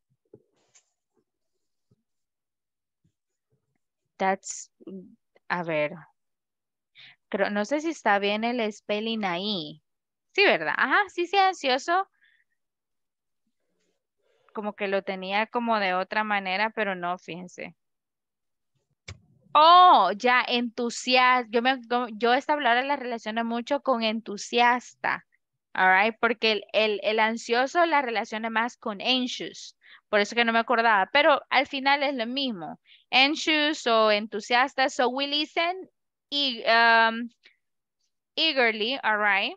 That's, a ver. Creo, no sé si está bien el spelling ahí. Sí, ¿verdad? Ajá, sí, sí, ansioso. Como que lo tenía como de otra manera, pero no, fíjense. Oh, ya, entusiasta. Yo, me, yo esta palabra la relaciono mucho con entusiasta. All right, porque el, el, el ansioso la relaciona más con anxious. Por eso que no me acordaba, pero al final es lo mismo. Anxious o entusiasta. So we listen e um, eagerly, all right?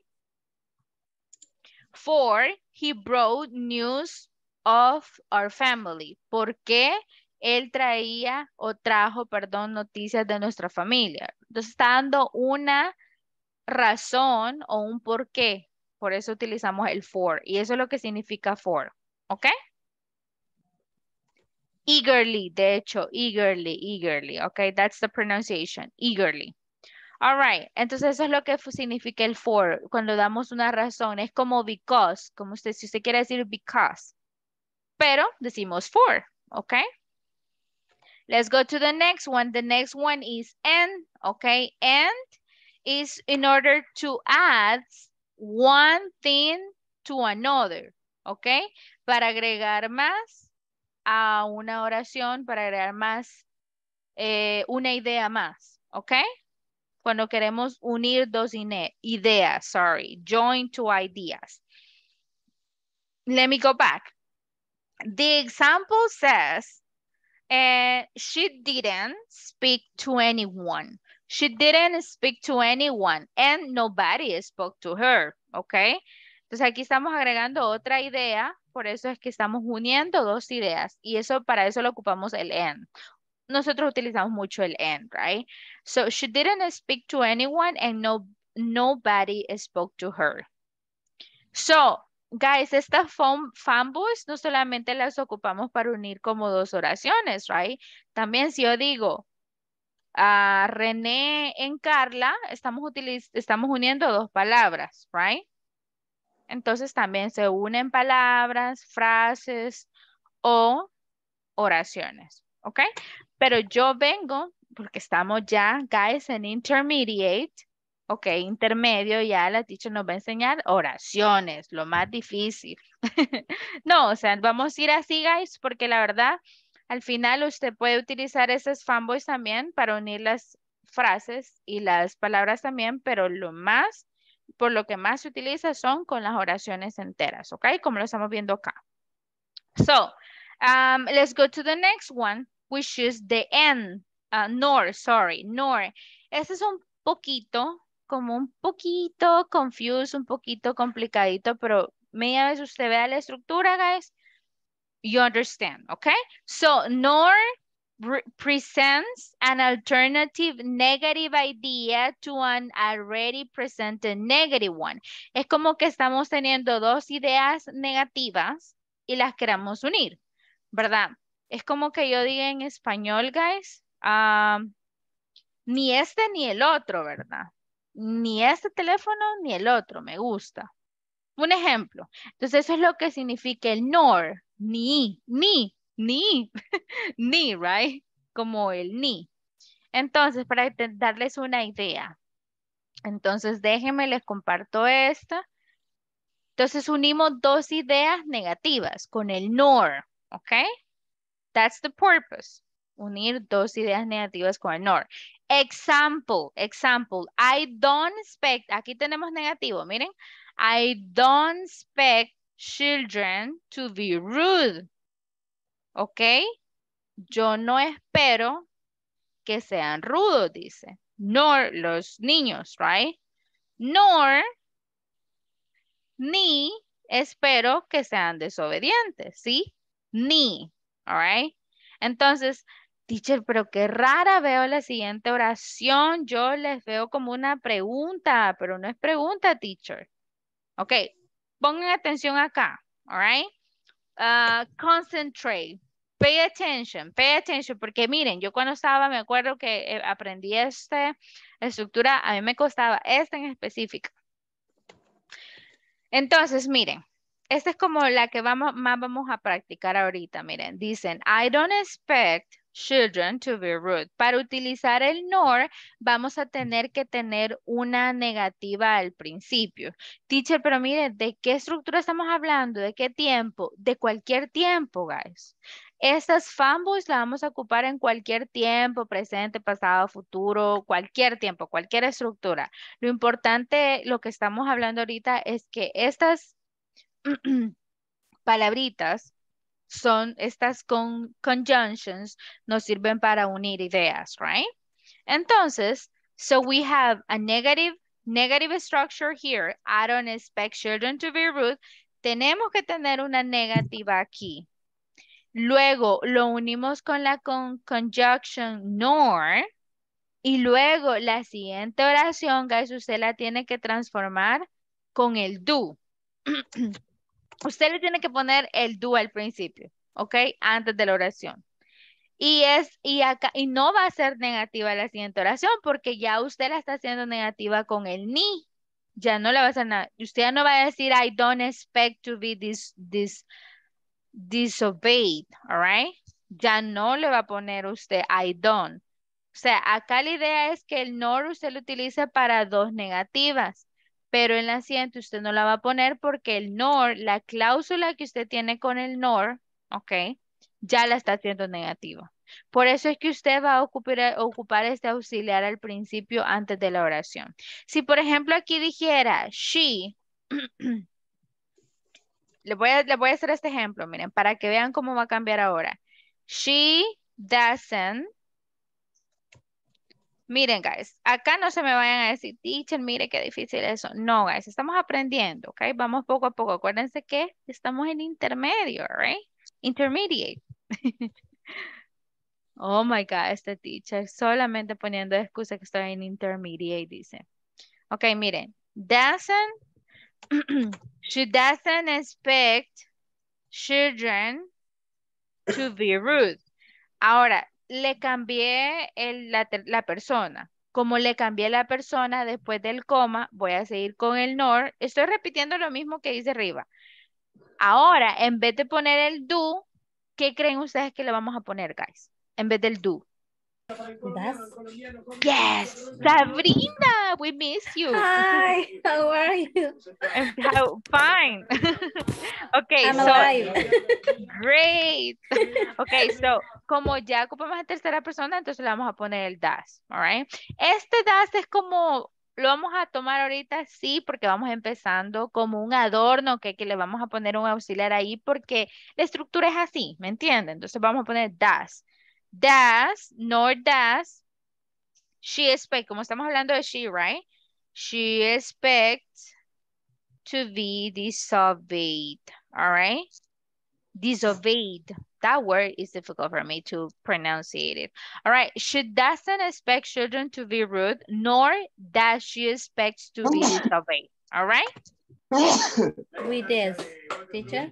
For he brought news of our family. ¿Por qué él traía o trajo, perdón, noticias de nuestra familia? Entonces está dando una razón o un por qué. Por eso utilizamos el for. Y eso es lo que significa for. ¿Ok? Eagerly, de hecho, eagerly, eagerly. Ok, that's the pronunciation. Eagerly. All right, entonces eso es lo que significa el for cuando damos una razón. Es como because, como usted, si usted quiere decir because. Pero decimos for, ¿ok? Let's go to the next one. The next one is and, okay? And is in order to add one thing to another, ¿ok? Para agregar más a una oración, para agregar más, eh, una idea más, ¿ok? Cuando queremos unir dos ideas, sorry, join two ideas. Let me go back. The example says, uh, she didn't speak to anyone. She didn't speak to anyone and nobody spoke to her, ¿ok? Entonces aquí estamos agregando otra idea, por eso es que estamos uniendo dos ideas y eso para eso lo ocupamos el and. Nosotros utilizamos mucho el and, right? So she didn't speak to anyone and no, nobody spoke to her. So, guys, estas fanboys no solamente las ocupamos para unir como dos oraciones, right? También si yo digo, a René en Carla, estamos, estamos uniendo dos palabras, right? Entonces también se unen palabras, frases o oraciones, ¿ok? Pero yo vengo, porque estamos ya, guys, en intermediate, ok, intermedio, ya la teacher nos va a enseñar oraciones, lo más difícil. no, o sea, vamos a ir así, guys, porque la verdad, al final usted puede utilizar esos fanboys también para unir las frases y las palabras también, pero lo más por lo que más se utiliza son con las oraciones enteras, ¿ok? Como lo estamos viendo acá. So, um, let's go to the next one, which is the N, uh, nor, sorry, nor. Este es un poquito, como un poquito confused, un poquito complicadito, pero media vez usted vea la estructura, guys, you understand, okay? So, nor presents an alternative negative idea to an already presented negative one. Es como que estamos teniendo dos ideas negativas y las queramos unir, ¿verdad? Es como que yo diga en español, guys, ni este ni el otro, ¿verdad? Ni este teléfono ni el otro, me gusta. Un ejemplo. Entonces, eso es lo que significa el nor, ni, ni, ni, ni, right? Como el ni. Entonces, para darles una idea. Entonces, déjenme, les comparto esta. Entonces, unimos dos ideas negativas con el nor, ¿ok? That's the purpose. Unir dos ideas negativas con el nor. Example, example. I don't expect, aquí tenemos negativo, miren. I don't expect children to be rude. ¿Ok? Yo no espero que sean rudos, dice. Nor los niños, right? Nor ni espero que sean desobedientes, ¿sí? Ni, all right? Entonces, teacher, pero qué rara veo la siguiente oración. Yo les veo como una pregunta, pero no es pregunta, teacher. Ok, pongan atención acá, all right? Uh, concentrate. Pay attention, pay attention, porque miren, yo cuando estaba, me acuerdo que eh, aprendí esta estructura, a mí me costaba esta en específica. Entonces, miren, esta es como la que vamos, más vamos a practicar ahorita. Miren, dicen, I don't expect children to be rude. Para utilizar el nor, vamos a tener que tener una negativa al principio. Teacher, pero miren, ¿de qué estructura estamos hablando? ¿De qué tiempo? De cualquier tiempo, guys. Estas fanboys las vamos a ocupar en cualquier tiempo, presente, pasado, futuro, cualquier tiempo, cualquier estructura. Lo importante, lo que estamos hablando ahorita es que estas palabritas son estas con conjunctions nos sirven para unir ideas, right? Entonces, so we have a negative negative structure here. I don't expect children to be rude. Tenemos que tener una negativa aquí. Luego lo unimos con la con conjunction nor. Y luego la siguiente oración, guys, usted la tiene que transformar con el do. usted le tiene que poner el do al principio, ¿ok? Antes de la oración. Y es, y acá, y no va a ser negativa la siguiente oración porque ya usted la está haciendo negativa con el ni. Ya no le va a hacer nada. Usted ya no va a decir, I don't expect to be this, disobeyed, all right? Ya no le va a poner usted I don't. O sea, acá la idea es que el nor usted lo utiliza para dos negativas pero en la siguiente usted no la va a poner porque el NOR, la cláusula que usted tiene con el NOR, ok, ya la está haciendo negativa. Por eso es que usted va a ocupar, ocupar este auxiliar al principio antes de la oración. Si por ejemplo aquí dijera she, le voy, a, le voy a hacer este ejemplo, miren, para que vean cómo va a cambiar ahora. She doesn't Miren, guys, acá no se me vayan a decir, teacher, mire qué difícil eso. No, guys, estamos aprendiendo, ¿ok? Vamos poco a poco. Acuérdense que estamos en intermedio, right? Intermediate. oh my God, este teacher solamente poniendo excusa que estoy en intermediate, dice. Ok, miren, doesn't, she doesn't expect children to be rude. Ahora, le cambié la, persona. Como le cambié la persona después del coma, voy a seguir con el nor. Estoy repitiendo lo mismo que dice arriba. Ahora, en vez de poner el do, ¿qué creen ustedes que le vamos a poner, guys? En vez del do. Yes, Sabrina, we miss you. Hi, how are you? How, fine. okay, I'm so alive. great. Okay, so como ya ocupamos en tercera persona, entonces le vamos a poner el das, alright? Este das es como lo vamos a tomar ahorita, sí, porque vamos empezando como un adorno que, que le vamos a poner un auxiliar ahí porque la estructura es así, ¿me entienden? Entonces vamos a poner das does, nor does, she expects, como estamos hablando de she, right? She expects to be disobeyed, all right? Disobeyed. That word is difficult for me to pronounce it. All right, she doesn't expect children to be rude, nor does she expect to be disobeyed, all right? With this, teacher.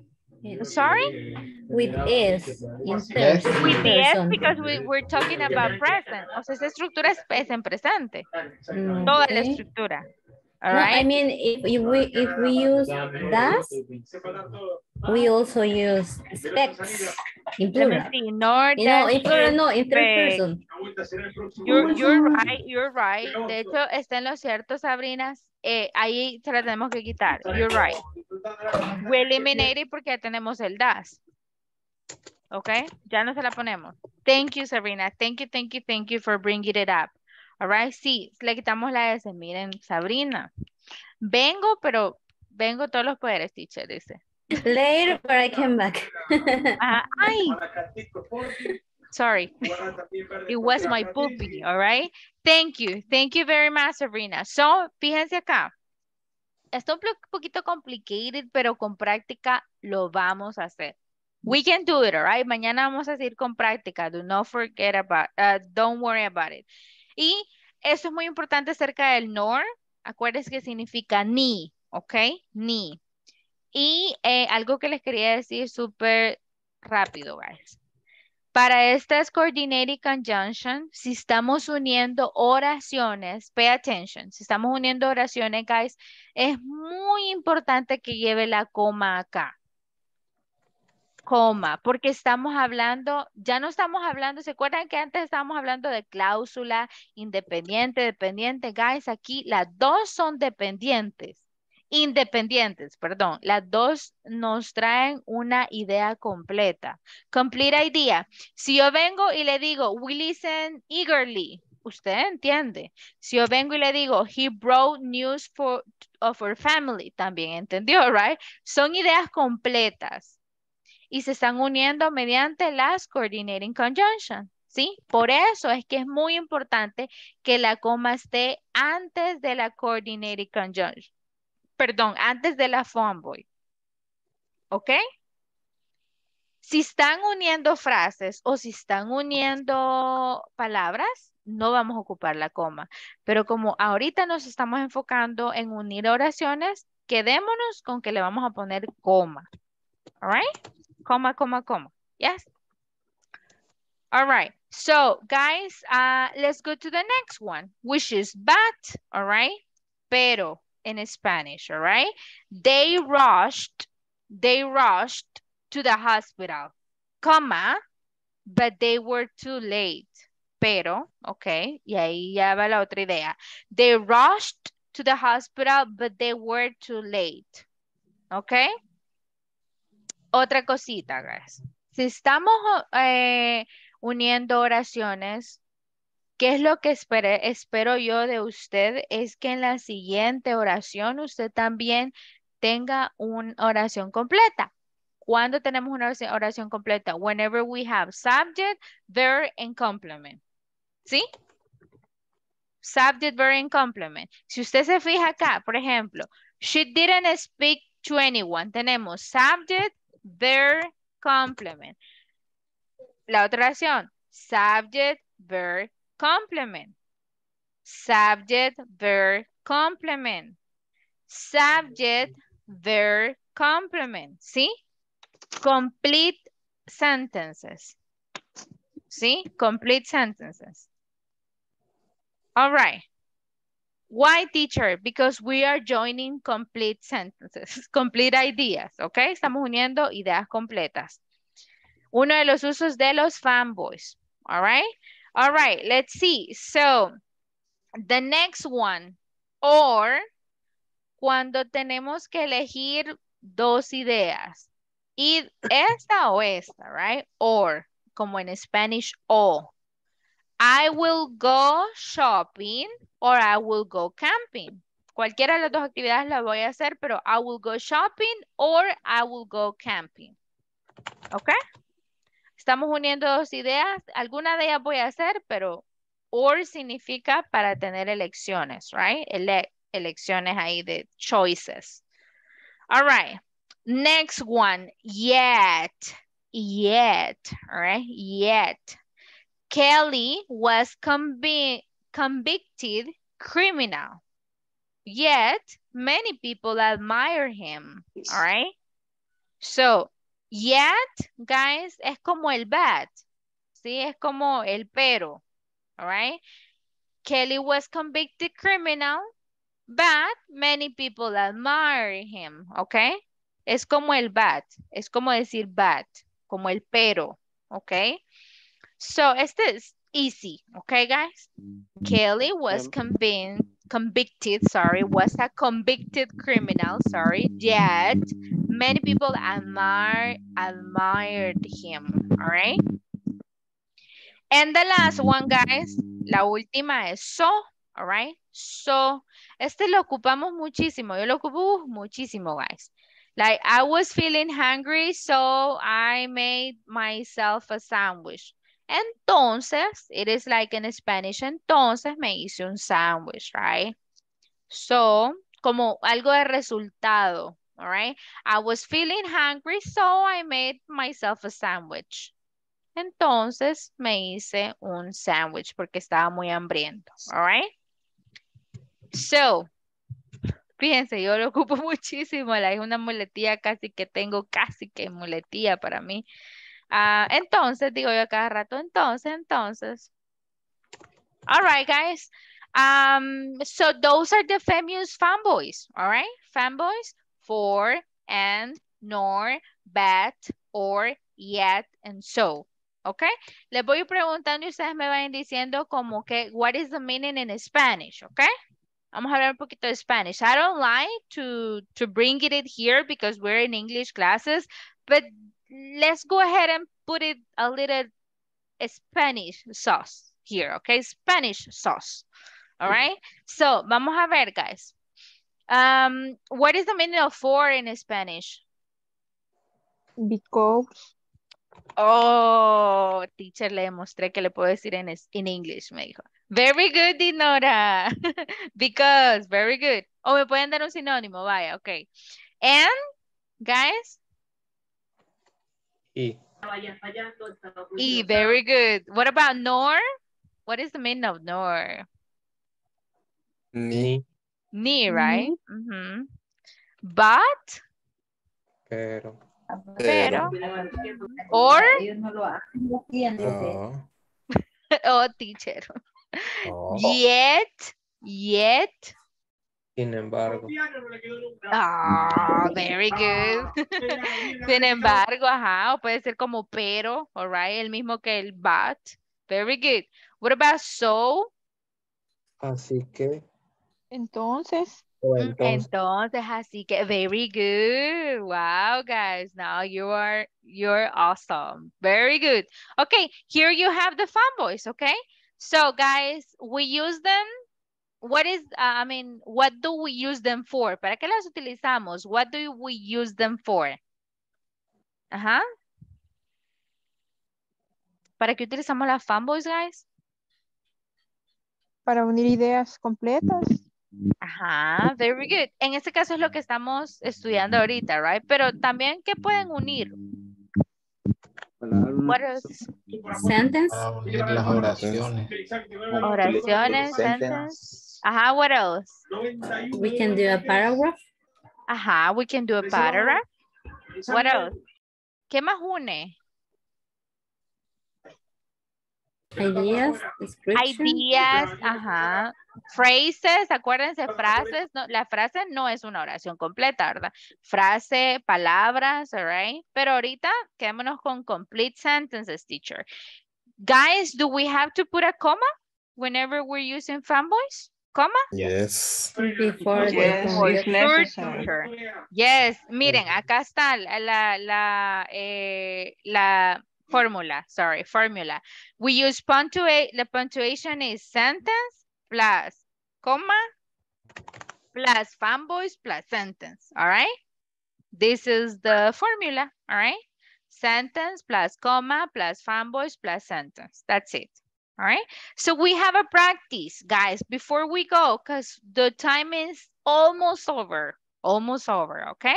Sorry? With is. Yes. With the S because we, we're talking about present. O sea, esa estructura es, es en presente. Mm, Toda la okay. estructura. All No, right? I mean, if, if we if we use does, we also use expects in Let me plural. see. Nor You know, in plural, no, in third person. You're, you're right, you're right. De hecho, está en lo cierto, Sabrina. Eh, ahí se la tenemos que quitar. You're right. We eliminate it porque ya tenemos el das. Ok, ya no se la ponemos. Thank you, Sabrina. Thank you, thank you, thank you for bringing it up. All right, sí, le quitamos la S. Miren, Sabrina. Vengo, pero vengo todos los poderes, teacher, dice. Later, but I came back. Ay, sorry. It was my puppy, all right? Thank you. Thank you very much, Sabrina. So, fíjense acá. Está un poquito complicated, pero con práctica lo vamos a hacer. We can do it, all right? Mañana vamos a seguir con práctica. Do not forget about, uh, don't worry about it. Y eso es muy importante acerca del nor. Acuérdense que significa ni, ¿ok? Ni. Y eh, algo que les quería decir súper rápido, guys. Para estas coordinating conjunction, si estamos uniendo oraciones, pay attention, si estamos uniendo oraciones, guys, es muy importante que lleve la coma acá. Coma, porque estamos hablando, ya no estamos hablando, ¿se acuerdan que antes estábamos hablando de cláusula, independiente, dependiente? Guys, aquí las dos son dependientes independientes, perdón. Las dos nos traen una idea completa. Complete idea. Si yo vengo y le digo, we listen eagerly, usted entiende. Si yo vengo y le digo, he brought news for, of our family, también entendió, right? Son ideas completas y se están uniendo mediante las coordinating conjunction. ¿Sí? Por eso es que es muy importante que la coma esté antes de la coordinating conjunction perdón, antes de la boy. ¿Ok? Si están uniendo frases o si están uniendo palabras, no vamos a ocupar la coma. Pero como ahorita nos estamos enfocando en unir oraciones, quedémonos con que le vamos a poner coma. All right? Coma, coma, coma. Yes? All right. So, guys, uh, let's go to the next one, which is but, all right? Pero, in Spanish, all right? They rushed, they rushed to the hospital, comma, but they were too late. Pero, ok, y ahí ya va la otra idea. They rushed to the hospital, but they were too late. Ok. Otra cosita, guys. Si estamos eh, uniendo oraciones, ¿Qué es lo que espero yo de usted? Es que en la siguiente oración usted también tenga una oración completa. ¿Cuándo tenemos una oración completa? Whenever we have subject, verb, and complement. ¿Sí? Subject, verb, and complement. Si usted se fija acá, por ejemplo, she didn't speak to anyone. Tenemos subject, verb, complement. La otra oración, subject, verb, complement. Subject, verb, complement. Subject, verb, complement. ¿Sí? Complete sentences. ¿Sí? Complete sentences. All right. Why, teacher? Because we are joining complete sentences, complete ideas, ¿ok? Estamos uniendo ideas completas. Uno de los usos de los fanboys, all right? All right, let's see. So, the next one. Or, cuando tenemos que elegir dos ideas. Y esta o esta, right? Or, como en Spanish, o. I will go shopping or I will go camping. Cualquiera de las dos actividades la voy a hacer, pero I will go shopping or I will go camping. ¿Ok? Estamos uniendo dos ideas. Alguna de ellas voy a hacer, pero or significa para tener elecciones, right? elecciones ahí de choices. All right. Next one. Yet. Yet. All right. Yet. Kelly was convicted criminal. Yet, many people admire him. All right. So, Yet, guys, es como el but. ¿Sí? Es como el pero. All right? Kelly was convicted criminal, but many people admire him. Okay? Es como el but. Es como decir but. Como el pero. Okay? So, este es easy. Okay, guys? Kelly was convinced convicted, sorry, was a convicted criminal, sorry, yet many people admire, admired him, all right? And the last one, guys, la última es so, all right? So, este lo ocupamos muchísimo, yo lo ocupo muchísimo, guys. Like, I was feeling hungry, so I made myself a sandwich. Entonces, it is like in Spanish, entonces me hice un sandwich, right? So, como algo de resultado, all right? I was feeling hungry, so I made myself a sandwich. Entonces, me hice un sandwich porque estaba muy hambriento, all right? So, fíjense, yo lo ocupo muchísimo, es una muletilla casi que tengo, casi que muletilla para mí. Ah, entonces, digo yo cada rato, entonces, entonces. All right, guys. Um, so those are the famous fanboys, all right? Fanboys for, and, nor, but, or, yet, and so. ¿Ok? Les voy preguntando y ustedes me van diciendo como que, what is the meaning in Spanish, ¿ok? Vamos a hablar un poquito de Spanish. I don't like to, to bring it here because we're in English classes, but let's go ahead and put it a little Spanish sauce here, okay? Spanish sauce, all right? So, vamos a ver, guys. Um, what is the meaning of for in Spanish? Because. Oh, teacher, le demostré que le puedo decir en, en English, me dijo. Very good, Dinora. Because, very good. O me pueden dar un sinónimo, vaya, ok. And, guys? Y. Y, very good. What about nor? What is the meaning of nor? Ni. Ni, right? Mm -hmm. But? Pero. Pero. Or? Oh. oh, teacher. Oh. Yet, yet. Sin embargo. Ah, very good. Sin embargo, ajá, o puede ser como pero, alright, el mismo que el but. Very good. What about so? Así que. Entonces. o Mm, entonces. Entonces, así que very good. Wow, guys. Now you are you're awesome. Very good. Okay, here you have the fanboys, okay? So, guys, we use them. What is, uh, I mean, what do we use them for? ¿Para qué las utilizamos? What do we use them for? Ajá. ¿Para qué utilizamos las fanboys, guys? Para unir ideas completas. Ajá, very good. En este caso es lo que estamos estudiando ahorita, right? Pero también, ¿qué pueden unir? What else? Sentence. Las oraciones. Oraciones, sentence. Ajá, what else? We can do a paragraph. Ajá, we can do a paragraph. What else? ¿Qué más une? Ideas. Ideas, ajá. Phrases, acuérdense, frases. No, la frase no es una oración completa, ¿verdad? Frase, palabras, alright. Pero ahorita quedémonos con complete sentences, teacher. Guys, do we have to put a comma whenever we're using fanboys? Comma? Yes. Before Yes, teacher. Yes, miren, acá está la, la, la, eh, la fórmula, sorry, formula. We use punctuate, the punctuation is sentence plus comma plus fanboys plus sentence, all right? This is the formula, all right? Sentence plus comma plus fanboys plus sentence. That's it. All right. So we have a practice, guys, before we go, because the time is almost over. Almost over, okay?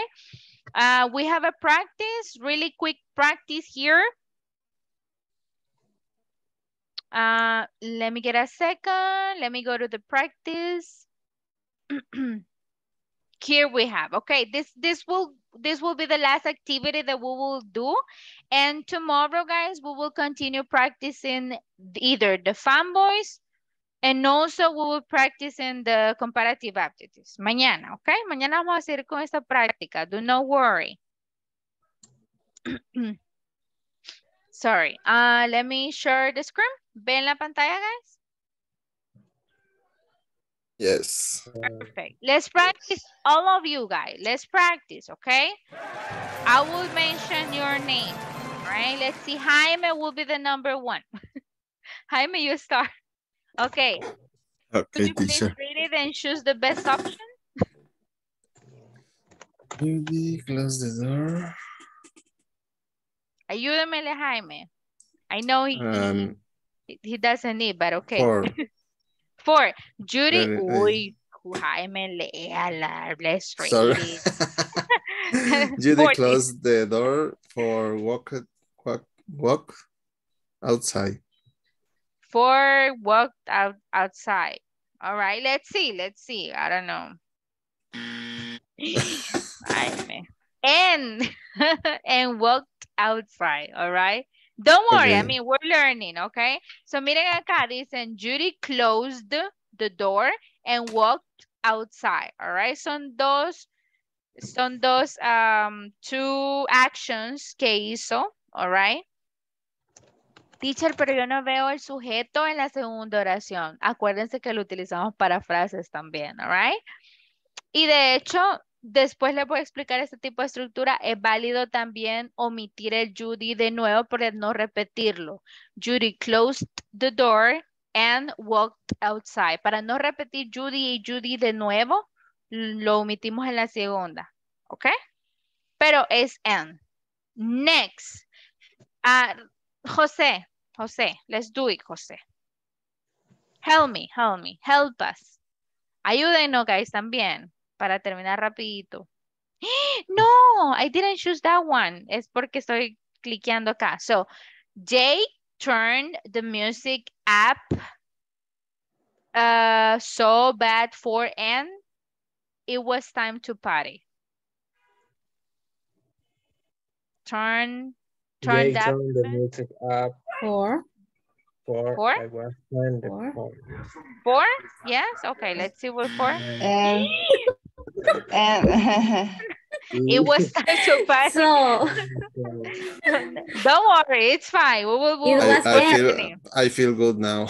Uh, we have a practice, really quick practice here. Uh, let me get a second. Let me go to the practice. Here we have, okay, this, this will this will be the last activity that we will do. And tomorrow, guys, we will continue practicing either the fanboys and also we will practice in the comparative adjectives. Mañana, okay? Mañana vamos a seguir con esta práctica. Do not worry. Sorry. Uh, let me share the screen. ¿Ven la pantalla, guys? Yes. Perfect. Let's practice, all of you guys. Let's practice, okay? I will mention your name. All right, let's see. Jaime will be the number one. Jaime, you start. Okay. Could Okay, you please teacher. read it and choose the best option? Maybe close the door. Ayúdamele, Jaime. I know he, Um, he, doesn't need, but okay. For. For. Judy. Very- eh. Uy, Jaime, léala. Let's read it. Judy For. closed the door for walk, walk, walk outside. For walked out outside. All right, let's see. Let's see. I don't know. Jaime. And and walked outside, all right? Don't worry, I mean, we're learning, okay? So miren acá, dicen Judy closed the door and walked outside, all right? Son dos, son dos, um, two actions que hizo, all right? Teacher, pero yo no veo el sujeto en la segunda oración. Acuérdense que lo utilizamos para frases también, all right? Y de hecho, después les voy a explicar este tipo de estructura. Es válido también omitir el Judy de nuevo para no repetirlo. Judy closed the door and walked outside. Para no repetir Judy y Judy de nuevo, lo omitimos en la segunda. ¿Ok? Pero es and. Next. Ah, José, José, let's do it, José. Help me, help me, help us. Ayúdenos, guys, también, para terminar rapidito. No, I didn't choose that one. Es porque estoy cliqueando acá. So, Jake turned the music up uh, so bad for and it was time to party. Turn, up. turned the music up For? I was playing the For? phone. Four? Yes, okay, let's see what for. And, and It was time to party. so Don't worry, it's fine. We will, We will I, I feel. I feel good now.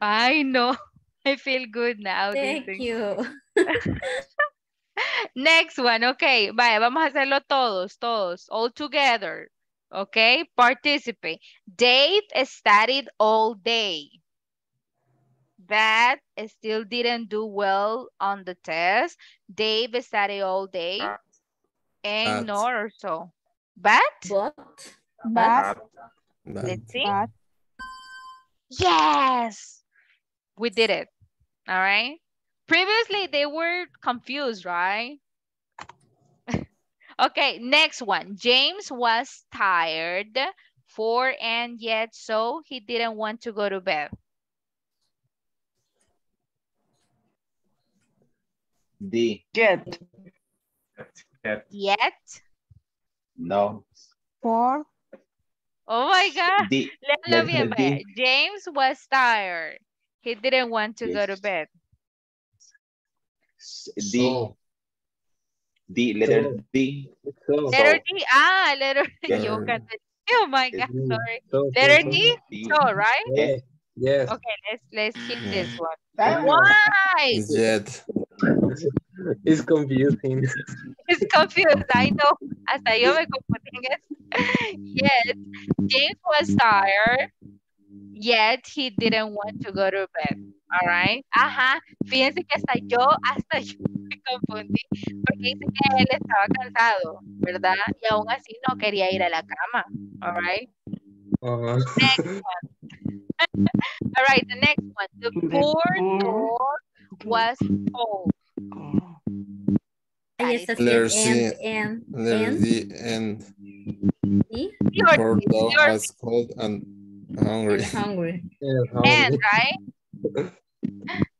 I know. I feel good now. thank you. Next one, okay. Vaya, vamos a hacerlo todos, todos, all together. Okay, participate. Dave studied all day. That still didn't do well on the test. Dave studied all day and But. nor or so. But But But, But let's see. but, Yes, we did it. All right. Previously, they were confused, right? okay, next one. James was tired for and yet so he didn't want to go to bed. D. Jet. Yet. No. for, Oh my God. D. Léelo bien, letter. D. James was tired. He didn't want to go to bed. S- D. So, D. Letter So. D. So, Letter D. Ah, letter Yes. Yo. Oh my God, sorry. so, so, Letter. D. D. So, right? Yeah. Yes. Okay, let's let's keep this one. Ah. Why? Jet. It's confusing. It's confused. I know. Hasta yo me confundí en eso. Yes, James was tired, yet he didn't want to go to bed. All right. Ajá. Fíjense que hasta yo, hasta yo me confundí porque dice que él estaba cansado, ¿verdad? Y aún así no quería ir a la cama. All right. Uh-huh. Next one. All right, the next one. The The poor poor dog was cold. ahí está Letter sí, C. and, and, Letter and, D and ¿sí? Your, poor dog your was cold and hungry. and hungry. And how- and right?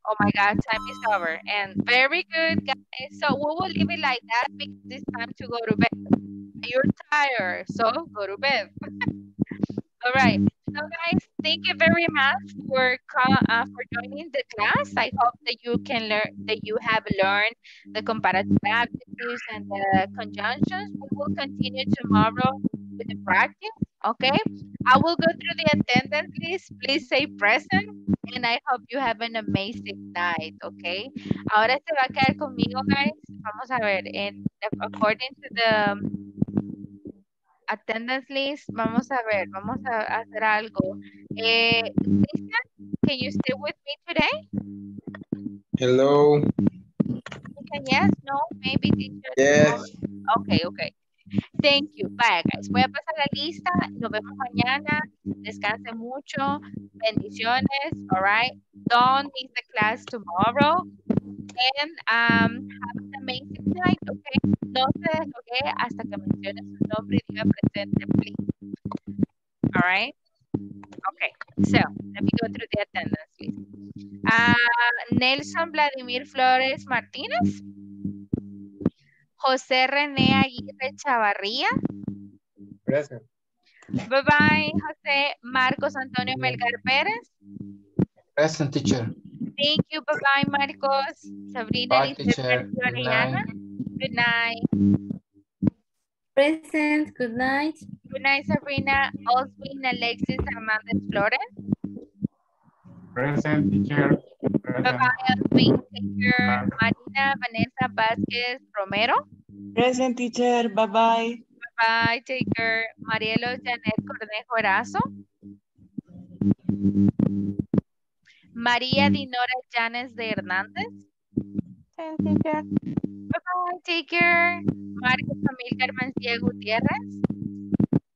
Oh my God, time is over. And very good, guys. So we will leave it like that because it's time to go to bed. You're tired, so go to bed. All right. So guys, thank you very much for uh, for joining the class. I hope that you can learn that you have learned the comparative adjectives and the conjunctions. We will continue tomorrow with the practice. Okay. I will go through the attendance list. Please say present. And I hope you have an amazing night. Okay. Ahora se va a quedar conmigo, guys. Vamos a ver. And according to the um, attendance list, vamos a ver. Vamos a hacer algo. Eh, Christian, can you stay with me today? Hello. Yes, no, maybe teacher. Yes. no? Okay, okay. Thank you. Bye, guys. Voy a pasar la lista. Nos vemos mañana. Descansen mucho. Bendiciones. All right. Don't miss the class tomorrow. And um, have amazing night, okay? No se deslogue hasta que mencione su nombre y diga presente, please. All right. Okay. So, let me go through the attendance list. Uh, Nelson Vladimir Flores Martinez. José René Aguirre Chavarría. Present. Bye bye, José Marcos Antonio Melgar Pérez. Present teacher. Thank you. Bye bye, Marcos. Sabrina Bye, teacher. Good Orellana. Good night. Present, good night. Good night, Sabrina. Oswin Alexis Hernandez Flores. Present teacher. Bye bye, Oswin. Take care. Marina Vanessa Vázquez Romero. Present teacher, bye bye. Bye, take care. Marielo Janet Cornejo Erazo. María Dinora Llanes de Hernández. Bye bye, take care. Marcos Amílcar Mancilla Gutiérrez.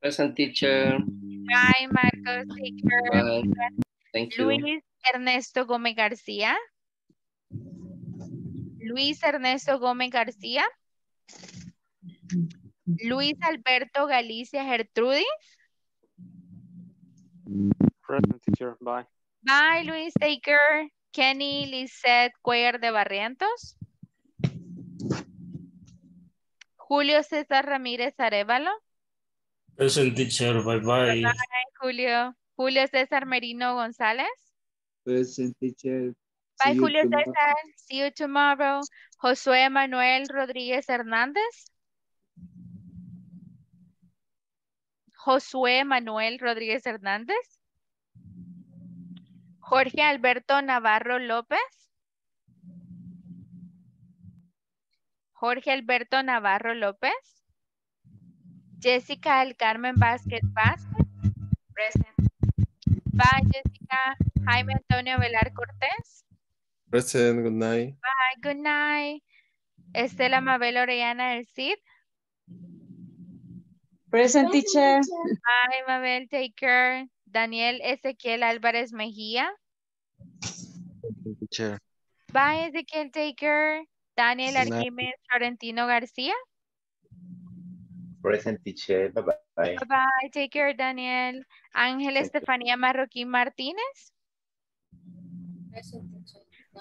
Present teacher. Bye, Marcos, care. Bye. Thank you. Luis Ernesto Gómez García. Luis Ernesto Gómez García. Luis Alberto Galicia Gertrudis. Present teacher. Bye. Bye, Luis Taker. Kenny Lizette Cuellar de Barrientos. Julio César Ramírez Arevalo. Present teacher. Bye bye. Bye, Julio. Julio César Merino González. Present teacher. Bye, See Julio tomorrow. César. See you tomorrow. Josué Manuel Rodríguez Hernández. Josué Manuel Rodríguez Hernández. Jorge Alberto Navarro López. Jorge Alberto Navarro López. Jessica del Carmen Vázquez Vázquez. Present. Bye, Jessica. Jaime Antonio Velar Cortés. Present, good night. Bye, good night. Estela Mabel Orellana del Cid. Present teacher. Bye, Mabel, take care. Daniel Ezequiel Álvarez Mejía. Teacher. Bye, Ezequiel, take care. Daniel. Arquímedes Florentino García. Present teacher. Bye bye. Bye bye, take care, Daniel. Ángel Estefanía Marroquín Martínez.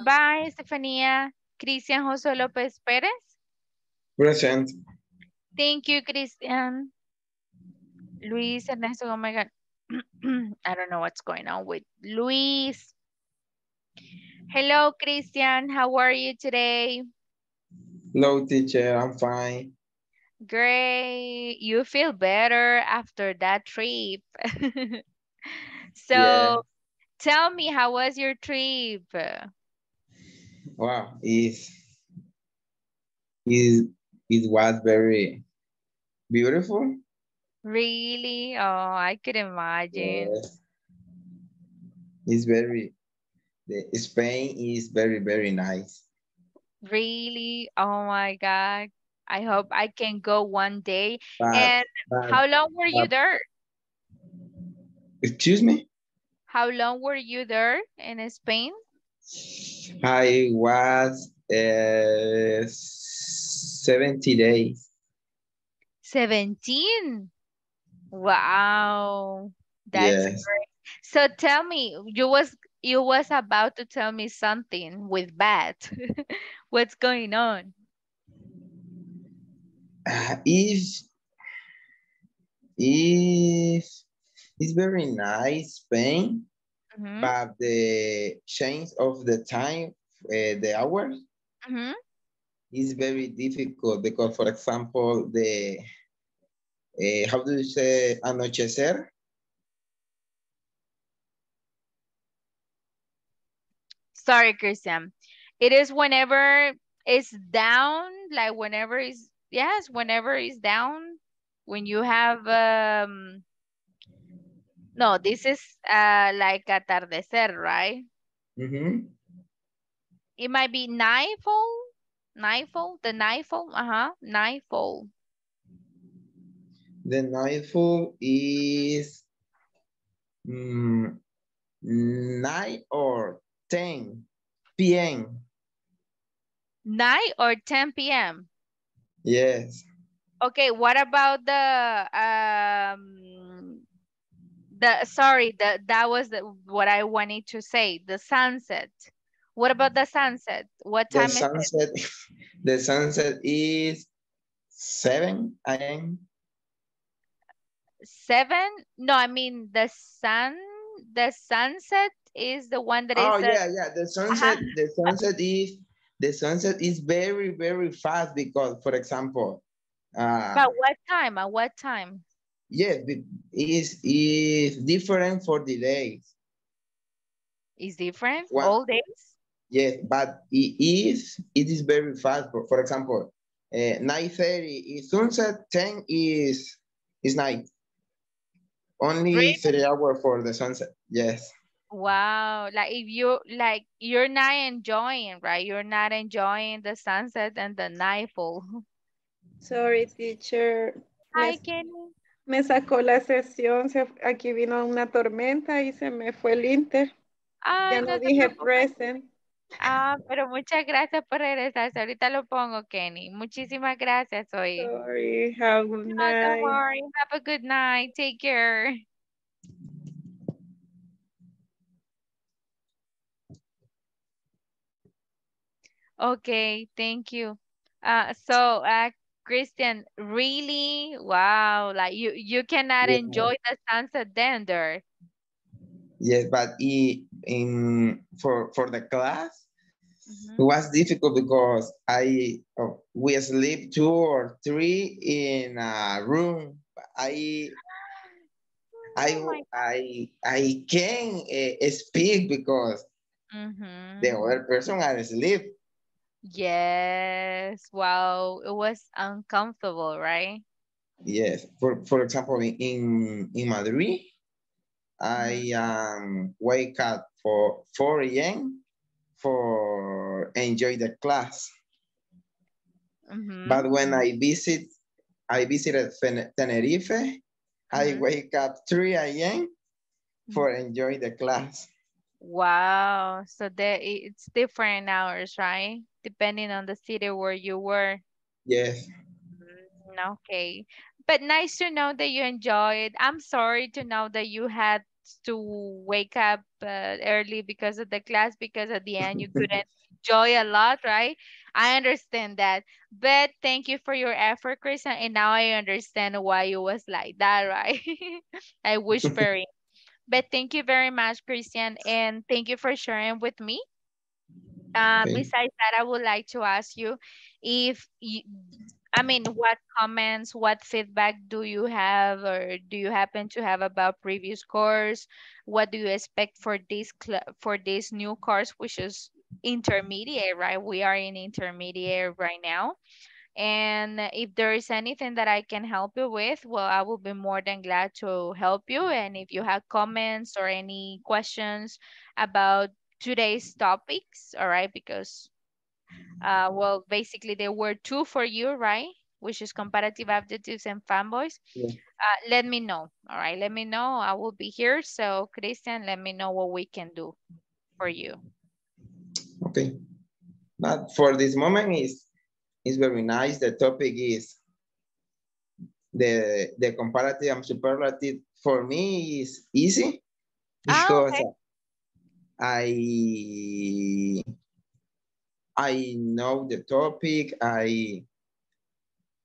Bye, Estefanía. Cristian José López Pérez. Present. Thank you, Cristian. Luis Ernesto Gómez. I don't know what's going on with Luis. Hello, Christian. How are you today? Hello, teacher. I'm fine. Great. You feel better after that trip. so Yeah. tell me, how was your trip? Wow. It, it, it was very beautiful. Really? Oh, I could imagine. Yes. It's very, the Spain is very, very nice. Really? Oh my God. I hope I can go one day. But- and but- how long were you there? Excuse me? How long were you there in Spain? I was uh, 70 days. 17. Wow. That's Yes. great. So tell me, you was you was about to tell me something with bat. What's going on? Uh, if if it's very nice Spain, Mhm, but the change of the time, uh, the hours mhm. is very difficult because, for example, the uh, how do you say anochecer? Sorry, Christian. It is whenever it's down, like whenever it's yes, whenever it's down, when you have um no, this is uh like atardecer, right? Mhm. It might be nightfall, nightfall, the nightfall, uh-huh, nightfall. The nightfall is mm, 9 or 10 p.m. 9 or 10 p.m. Yes. Okay, what about the um the sorry, the that was the, what I wanted to say, the sunset. What about the sunset? What The time is it? sunset, the sunset is 7 a.m. Seven? No, I mean the sun, the sunset is the one that is. Oh the- yeah, yeah. The sunset, the sunset is the sunset is very, very fast because, for example, uh, But what time? At what time? yes, it is is different for the days. Is different What? all days? Yes, but it is it is very fast. For, for example, uh, nine thirty is sunset, ten is is night. Only Really? three hours for the sunset. Yes. Wow, like if you like you're not enjoying, right? You're not enjoying the sunset and the nightfall. Sorry, teacher. Hi, Me, Kenny. me sacó la sesión. se- aquí vino una tormenta y se me fue el inter. Ay, Ya no no dije present. Ah, pero muchas gracias por regresarse. Ahorita lo pongo, Kenny. Muchísimas gracias, hoy. Sorry. Have a good No, night. don't worry. Have a good night. Take care. Okay, thank you. Uh, so, uh, Christian, really? Wow, like you you cannot Yeah. enjoy the sunset then there. Yes, but i- in for for the class, Mm-hmm. it was difficult because I oh, we sleep two or three in a room. I I I I can't uh, speak because Mm-hmm. the other person are asleep. Yes. Wow, it was uncomfortable, right? Yes, for for example, in, in Madrid, I um wake up for 4 a.m. for enjoy the class. Mm-hmm. But when I visit, I visited Tenerife, I wake up 3 a.m. for enjoy the class. Wow. So there it's different hours, right? Depending on the city where you were. Yes. Mm, Okay. But nice to know that you enjoyed. I'm sorry to know that you had to wake up uh, early because of the class because at the end you couldn't enjoy a lot, right? I understand that. But thank you for your effort, Chris, and now I understand why you was like that, right? I wish very. But thank you very much, Christian, and thank you for sharing with me. Uh, Okay. besides that, I would like to ask you if you, I mean, what comments, what feedback do you have, or do you happen to have about previous course? What do you expect for this for this new course, which is intermediate, right? We are in intermediate right now. And if there is anything that I can help you with, well, I will be more than glad to help you. And if you have comments or any questions about today's topics, all right, because, uh, well, basically there were two for you, right? Which is comparative adjectives and fanboys. Yeah. Uh, let me know, all right? Let me know. I will be here. So, Christian, let me know what we can do for you. Okay. But for this moment is is very nice. The topic is the the comparative and superlative for me is easy because I I know the topic. I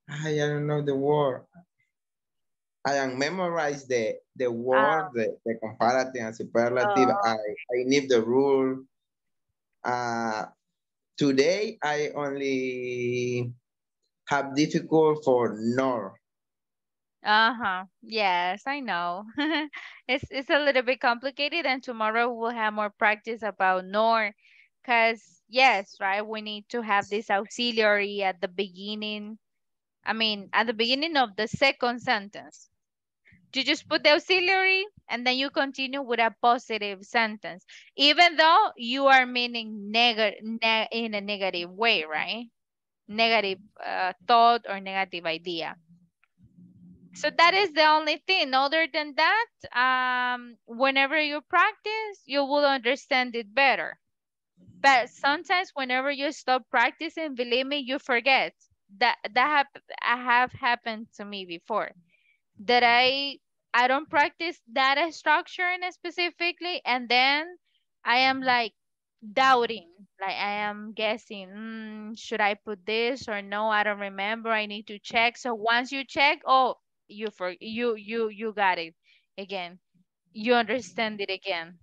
I don't know the word. I am memorize the the word, the, the comparative and superlative. I I need the rule. Uh, today I only have difficult for nor. Uh-huh. Yes, I know. It's it's a little bit complicated and tomorrow we'll have more practice about nor because yes, right, we need to have this auxiliary at the beginning. I mean, at the beginning of the second sentence. You just put the auxiliary and then you continue with a positive sentence, even though you are meaning negative ne in a negative way, right? Negative uh, thought or negative idea. So that is the only thing. Other than that, um, whenever you practice, you will understand it better. But sometimes whenever you stop practicing, believe me, you forget. That that hap I have happened to me before. That I I don't practice data structure in specifically, and then I am like doubting. Like I am guessing, mm, should I put this or no? I don't remember. I need to check. So once you check, oh, you for you you you got it again. You understand it again.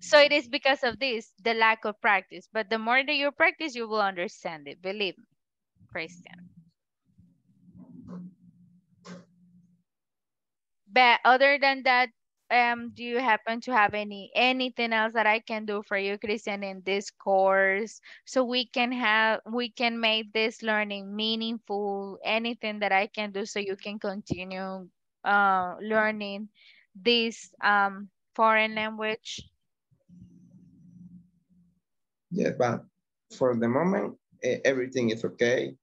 So it is because of this, the lack of practice. But the more that you practice, you will understand it. Believe me, Christian. But other than that, um, do you happen to have any anything else that I can do for you, Christian, in this course, so we can have we can make this learning meaningful? Anything that I can do so you can continue uh, learning this um, foreign language? Yeah, but for the moment, eh, everything is okay.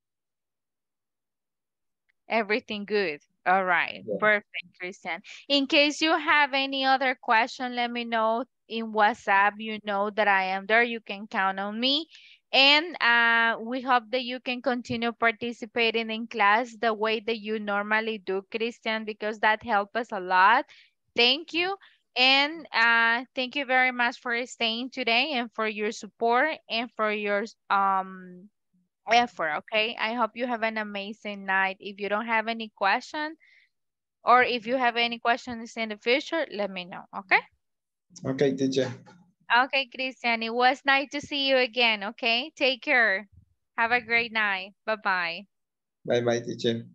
Everything good. All right, Yeah. perfect, Christian. In case you have any other question, let me know in WhatsApp. You know that I am there. You can count on me. And uh, we hope that you can continue participating in class the way that you normally do, Christian, because that helps us a lot. Thank you. And uh, thank you very much for staying today and for your support and for your um, effort, okay? I hope you have an amazing night. If you don't have any question or if you have any questions in the future, let me know, okay? Okay, teacher. Okay, Christian, it was nice to see you again, okay? Take care. Have a great night. Bye-bye. Bye bye, teacher.